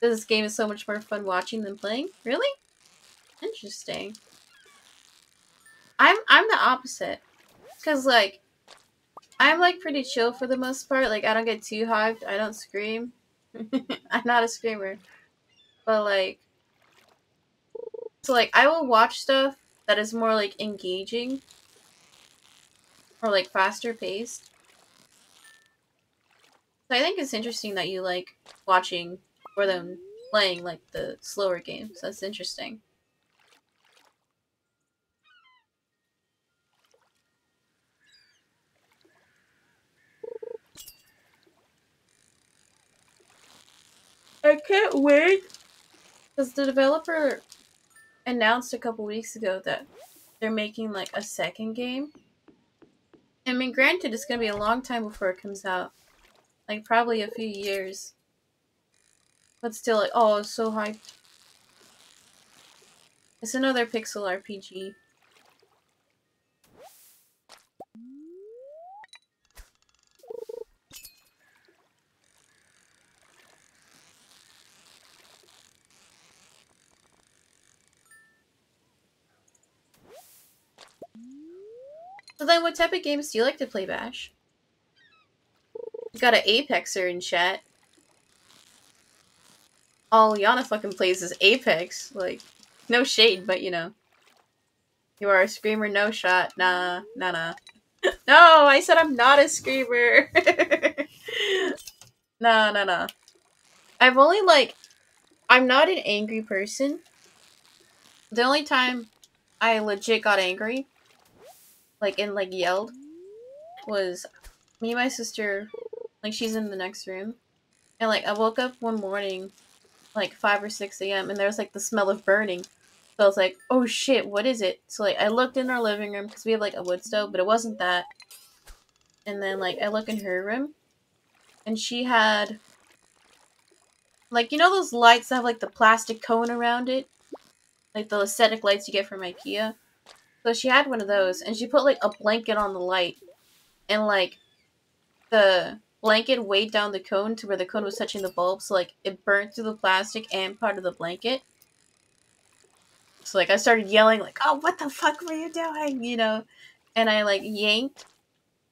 this game is so much more fun watching than playing. Really? Interesting. I'm I'm the opposite. Cause like I'm like pretty chill for the most part. Like I don't get too hyped. I don't scream. I'm not a screamer. But like so like I will watch stuff that is more like engaging or like faster paced. I think it's interesting that you like watching more than playing like the slower games. That's interesting. I can't wait because the developer announced a couple weeks ago that they're making like a second game. I mean, granted, it's gonna be a long time before it comes out, like probably a few years. But still, like, oh, so hyped. It's another pixel RPG. So then, what type of games do you like to play, Bash? Got an Apexer in chat. All Yana fucking plays is Apex. Like, no shade, but you know. You are a screamer, no shot. Nah, nah, nah. no, I said I'm not a screamer. nah, nah, nah. I've only, like, I'm not an angry person. The only time I legit got angry like and like yelled was me and my sister like she's in the next room. And like i woke up one morning like 5 or 6 a.m and there was like the smell of burning. So i was like oh shit what is it? So like i looked in our living room because we have like a wood stove but it wasn't that. And then like i look in her room and she had like you know those lights that have like the plastic cone around it? Like the aesthetic lights you get from ikea? So she had one of those, and she put like a blanket on the light, and like the blanket weighed down the cone to where the cone was touching the bulb, so like it burnt through the plastic and part of the blanket. So like I started yelling like, "Oh, what the fuck were you doing?" You know, and I like yanked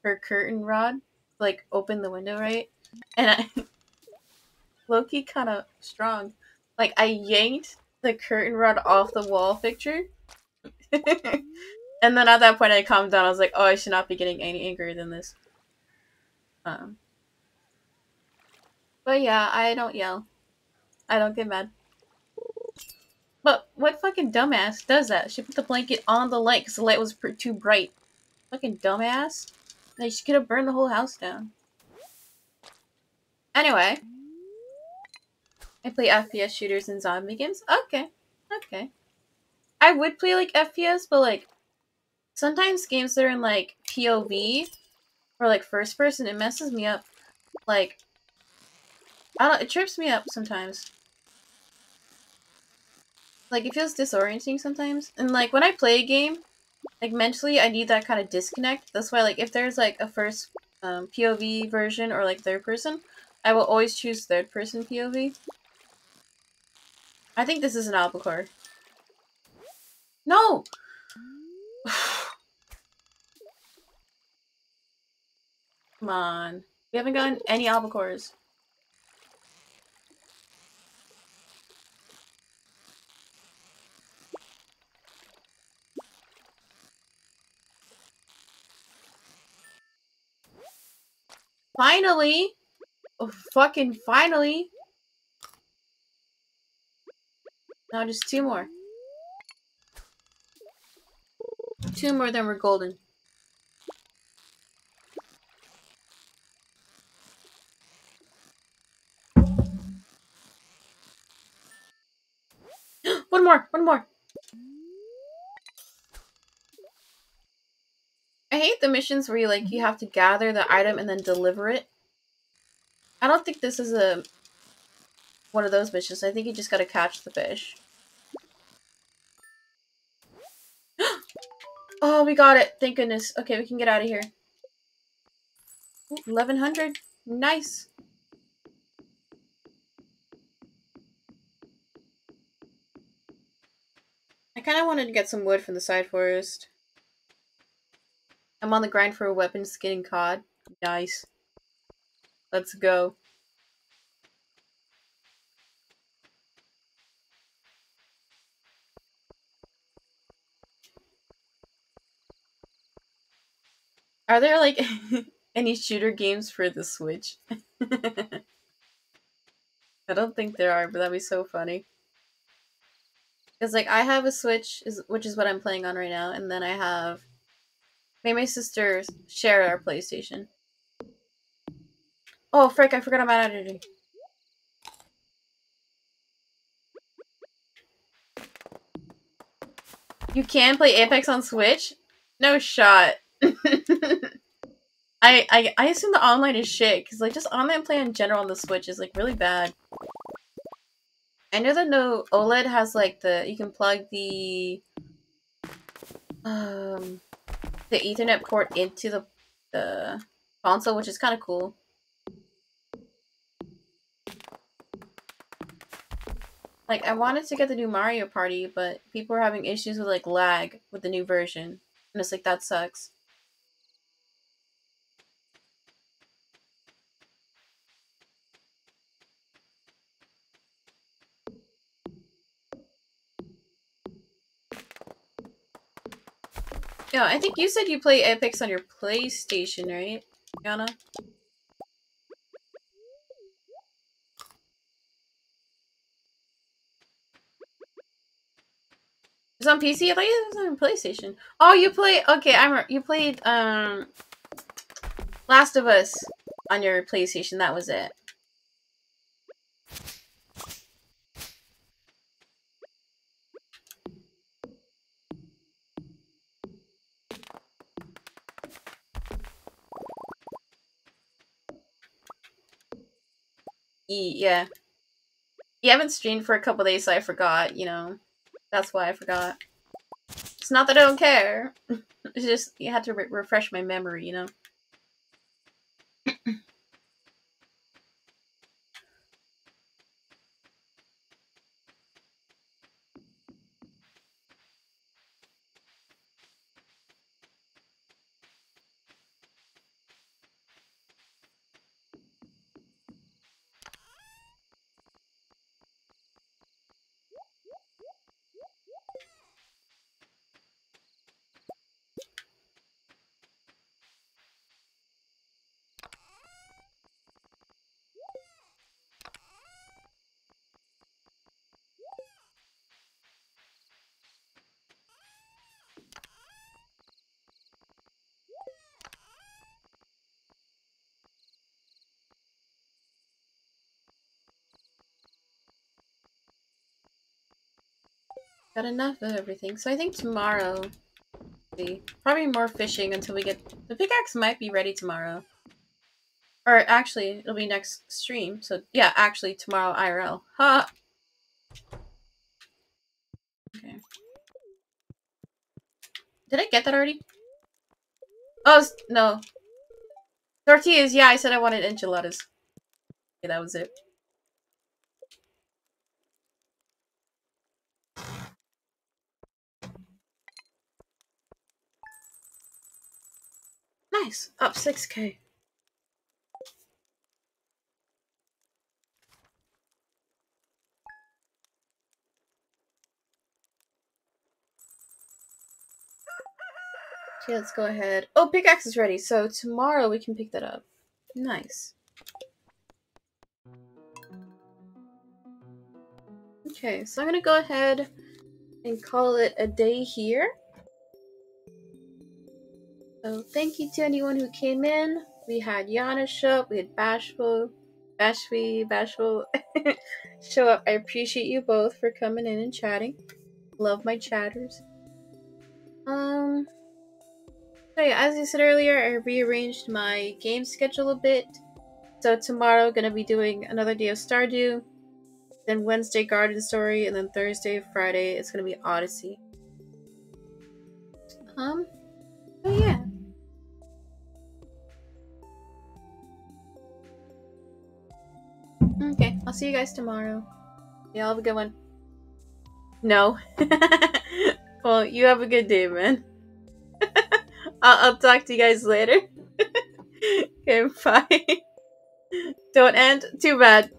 her curtain rod, like open the window right, and I Loki kind of strong, like I yanked the curtain rod off the wall fixture and then at that point, I calmed down. I was like, "Oh, I should not be getting any angrier than this." Um. But yeah, I don't yell. I don't get mad. But what fucking dumbass does that? She put the blanket on the light because the light was too bright. Fucking dumbass. Like, she could have burned the whole house down. Anyway. I play FPS shooters and zombie games. Okay. Okay. I would play like FPS, but like sometimes games that are in like POV or like first person, it messes me up. Like I don't it trips me up sometimes. Like it feels disorienting sometimes. And like when I play a game, like mentally I need that kind of disconnect. That's why like if there's like a first um, POV version or like third person, I will always choose third person POV. I think this is an albacore. No! Come on. We haven't gotten any albacores. Finally! Oh, fucking finally! Now just two more. Two more than we're golden. one more, one more. I hate the missions where you like you mm-hmm. have to gather the item and then deliver it. I don't think this is a one of those missions. I think you just gotta catch the fish. Oh, we got it. Thank goodness. Okay, we can get out of here. 1100. Nice. I kind of wanted to get some wood from the side forest. I'm on the grind for a weapon skin and cod. Nice. Let's go. Are there like any shooter games for the Switch? I don't think there are, but that'd be so funny. Because, like, I have a Switch, which is what I'm playing on right now, and then I have... Me and my sister share our PlayStation. Oh, frick, I forgot I'm out of energy. You can play Apex on Switch? No shot. I, I I assume the online is shit because like just online play in general on the Switch is like really bad. I know that no OLED has like the you can plug the um the Ethernet port into the the console, which is kind of cool. Like I wanted to get the new Mario Party, but people are having issues with like lag with the new version, and it's like that sucks. Yeah, I think you said you play Apex on your PlayStation, right, Yana? It's on PC. I thought it was on PlayStation. Oh, you play? Okay, I'm. You played um, Last of Us on your PlayStation. That was it. Yeah. You haven't streamed for a couple days, so I forgot, you know. That's why I forgot. It's not that I don't care. it's just, you had to re refresh my memory, you know. Got enough of everything. So I think tomorrow, probably more fishing until we get... The pickaxe might be ready tomorrow. Or actually, it'll be next stream. So yeah, actually tomorrow IRL. Ha! Huh. Okay. Did I get that already? Oh, no. Tortillas, yeah, I said I wanted enchiladas. Okay, that was it. Nice. Up 6k. Okay, let's go ahead. Oh, pickaxe is ready, so tomorrow we can pick that up. Nice. Okay, so I'm gonna go ahead and call it a day here. So thank you to anyone who came in. We had Yana show up, we had Bashful, Bashvi, Bashful show up. I appreciate you both for coming in and chatting. Love my chatters. Um, so yeah, as I said earlier, I rearranged my game schedule a bit. So tomorrow, gonna be doing another day of Stardew. Then Wednesday, Garden Story, and then Thursday, Friday, it's gonna be Odyssey. Um, I'll see you guys tomorrow. Y'all have a good one. No. well, you have a good day, man. I'll, I'll talk to you guys later. okay, bye. Don't end? Too bad.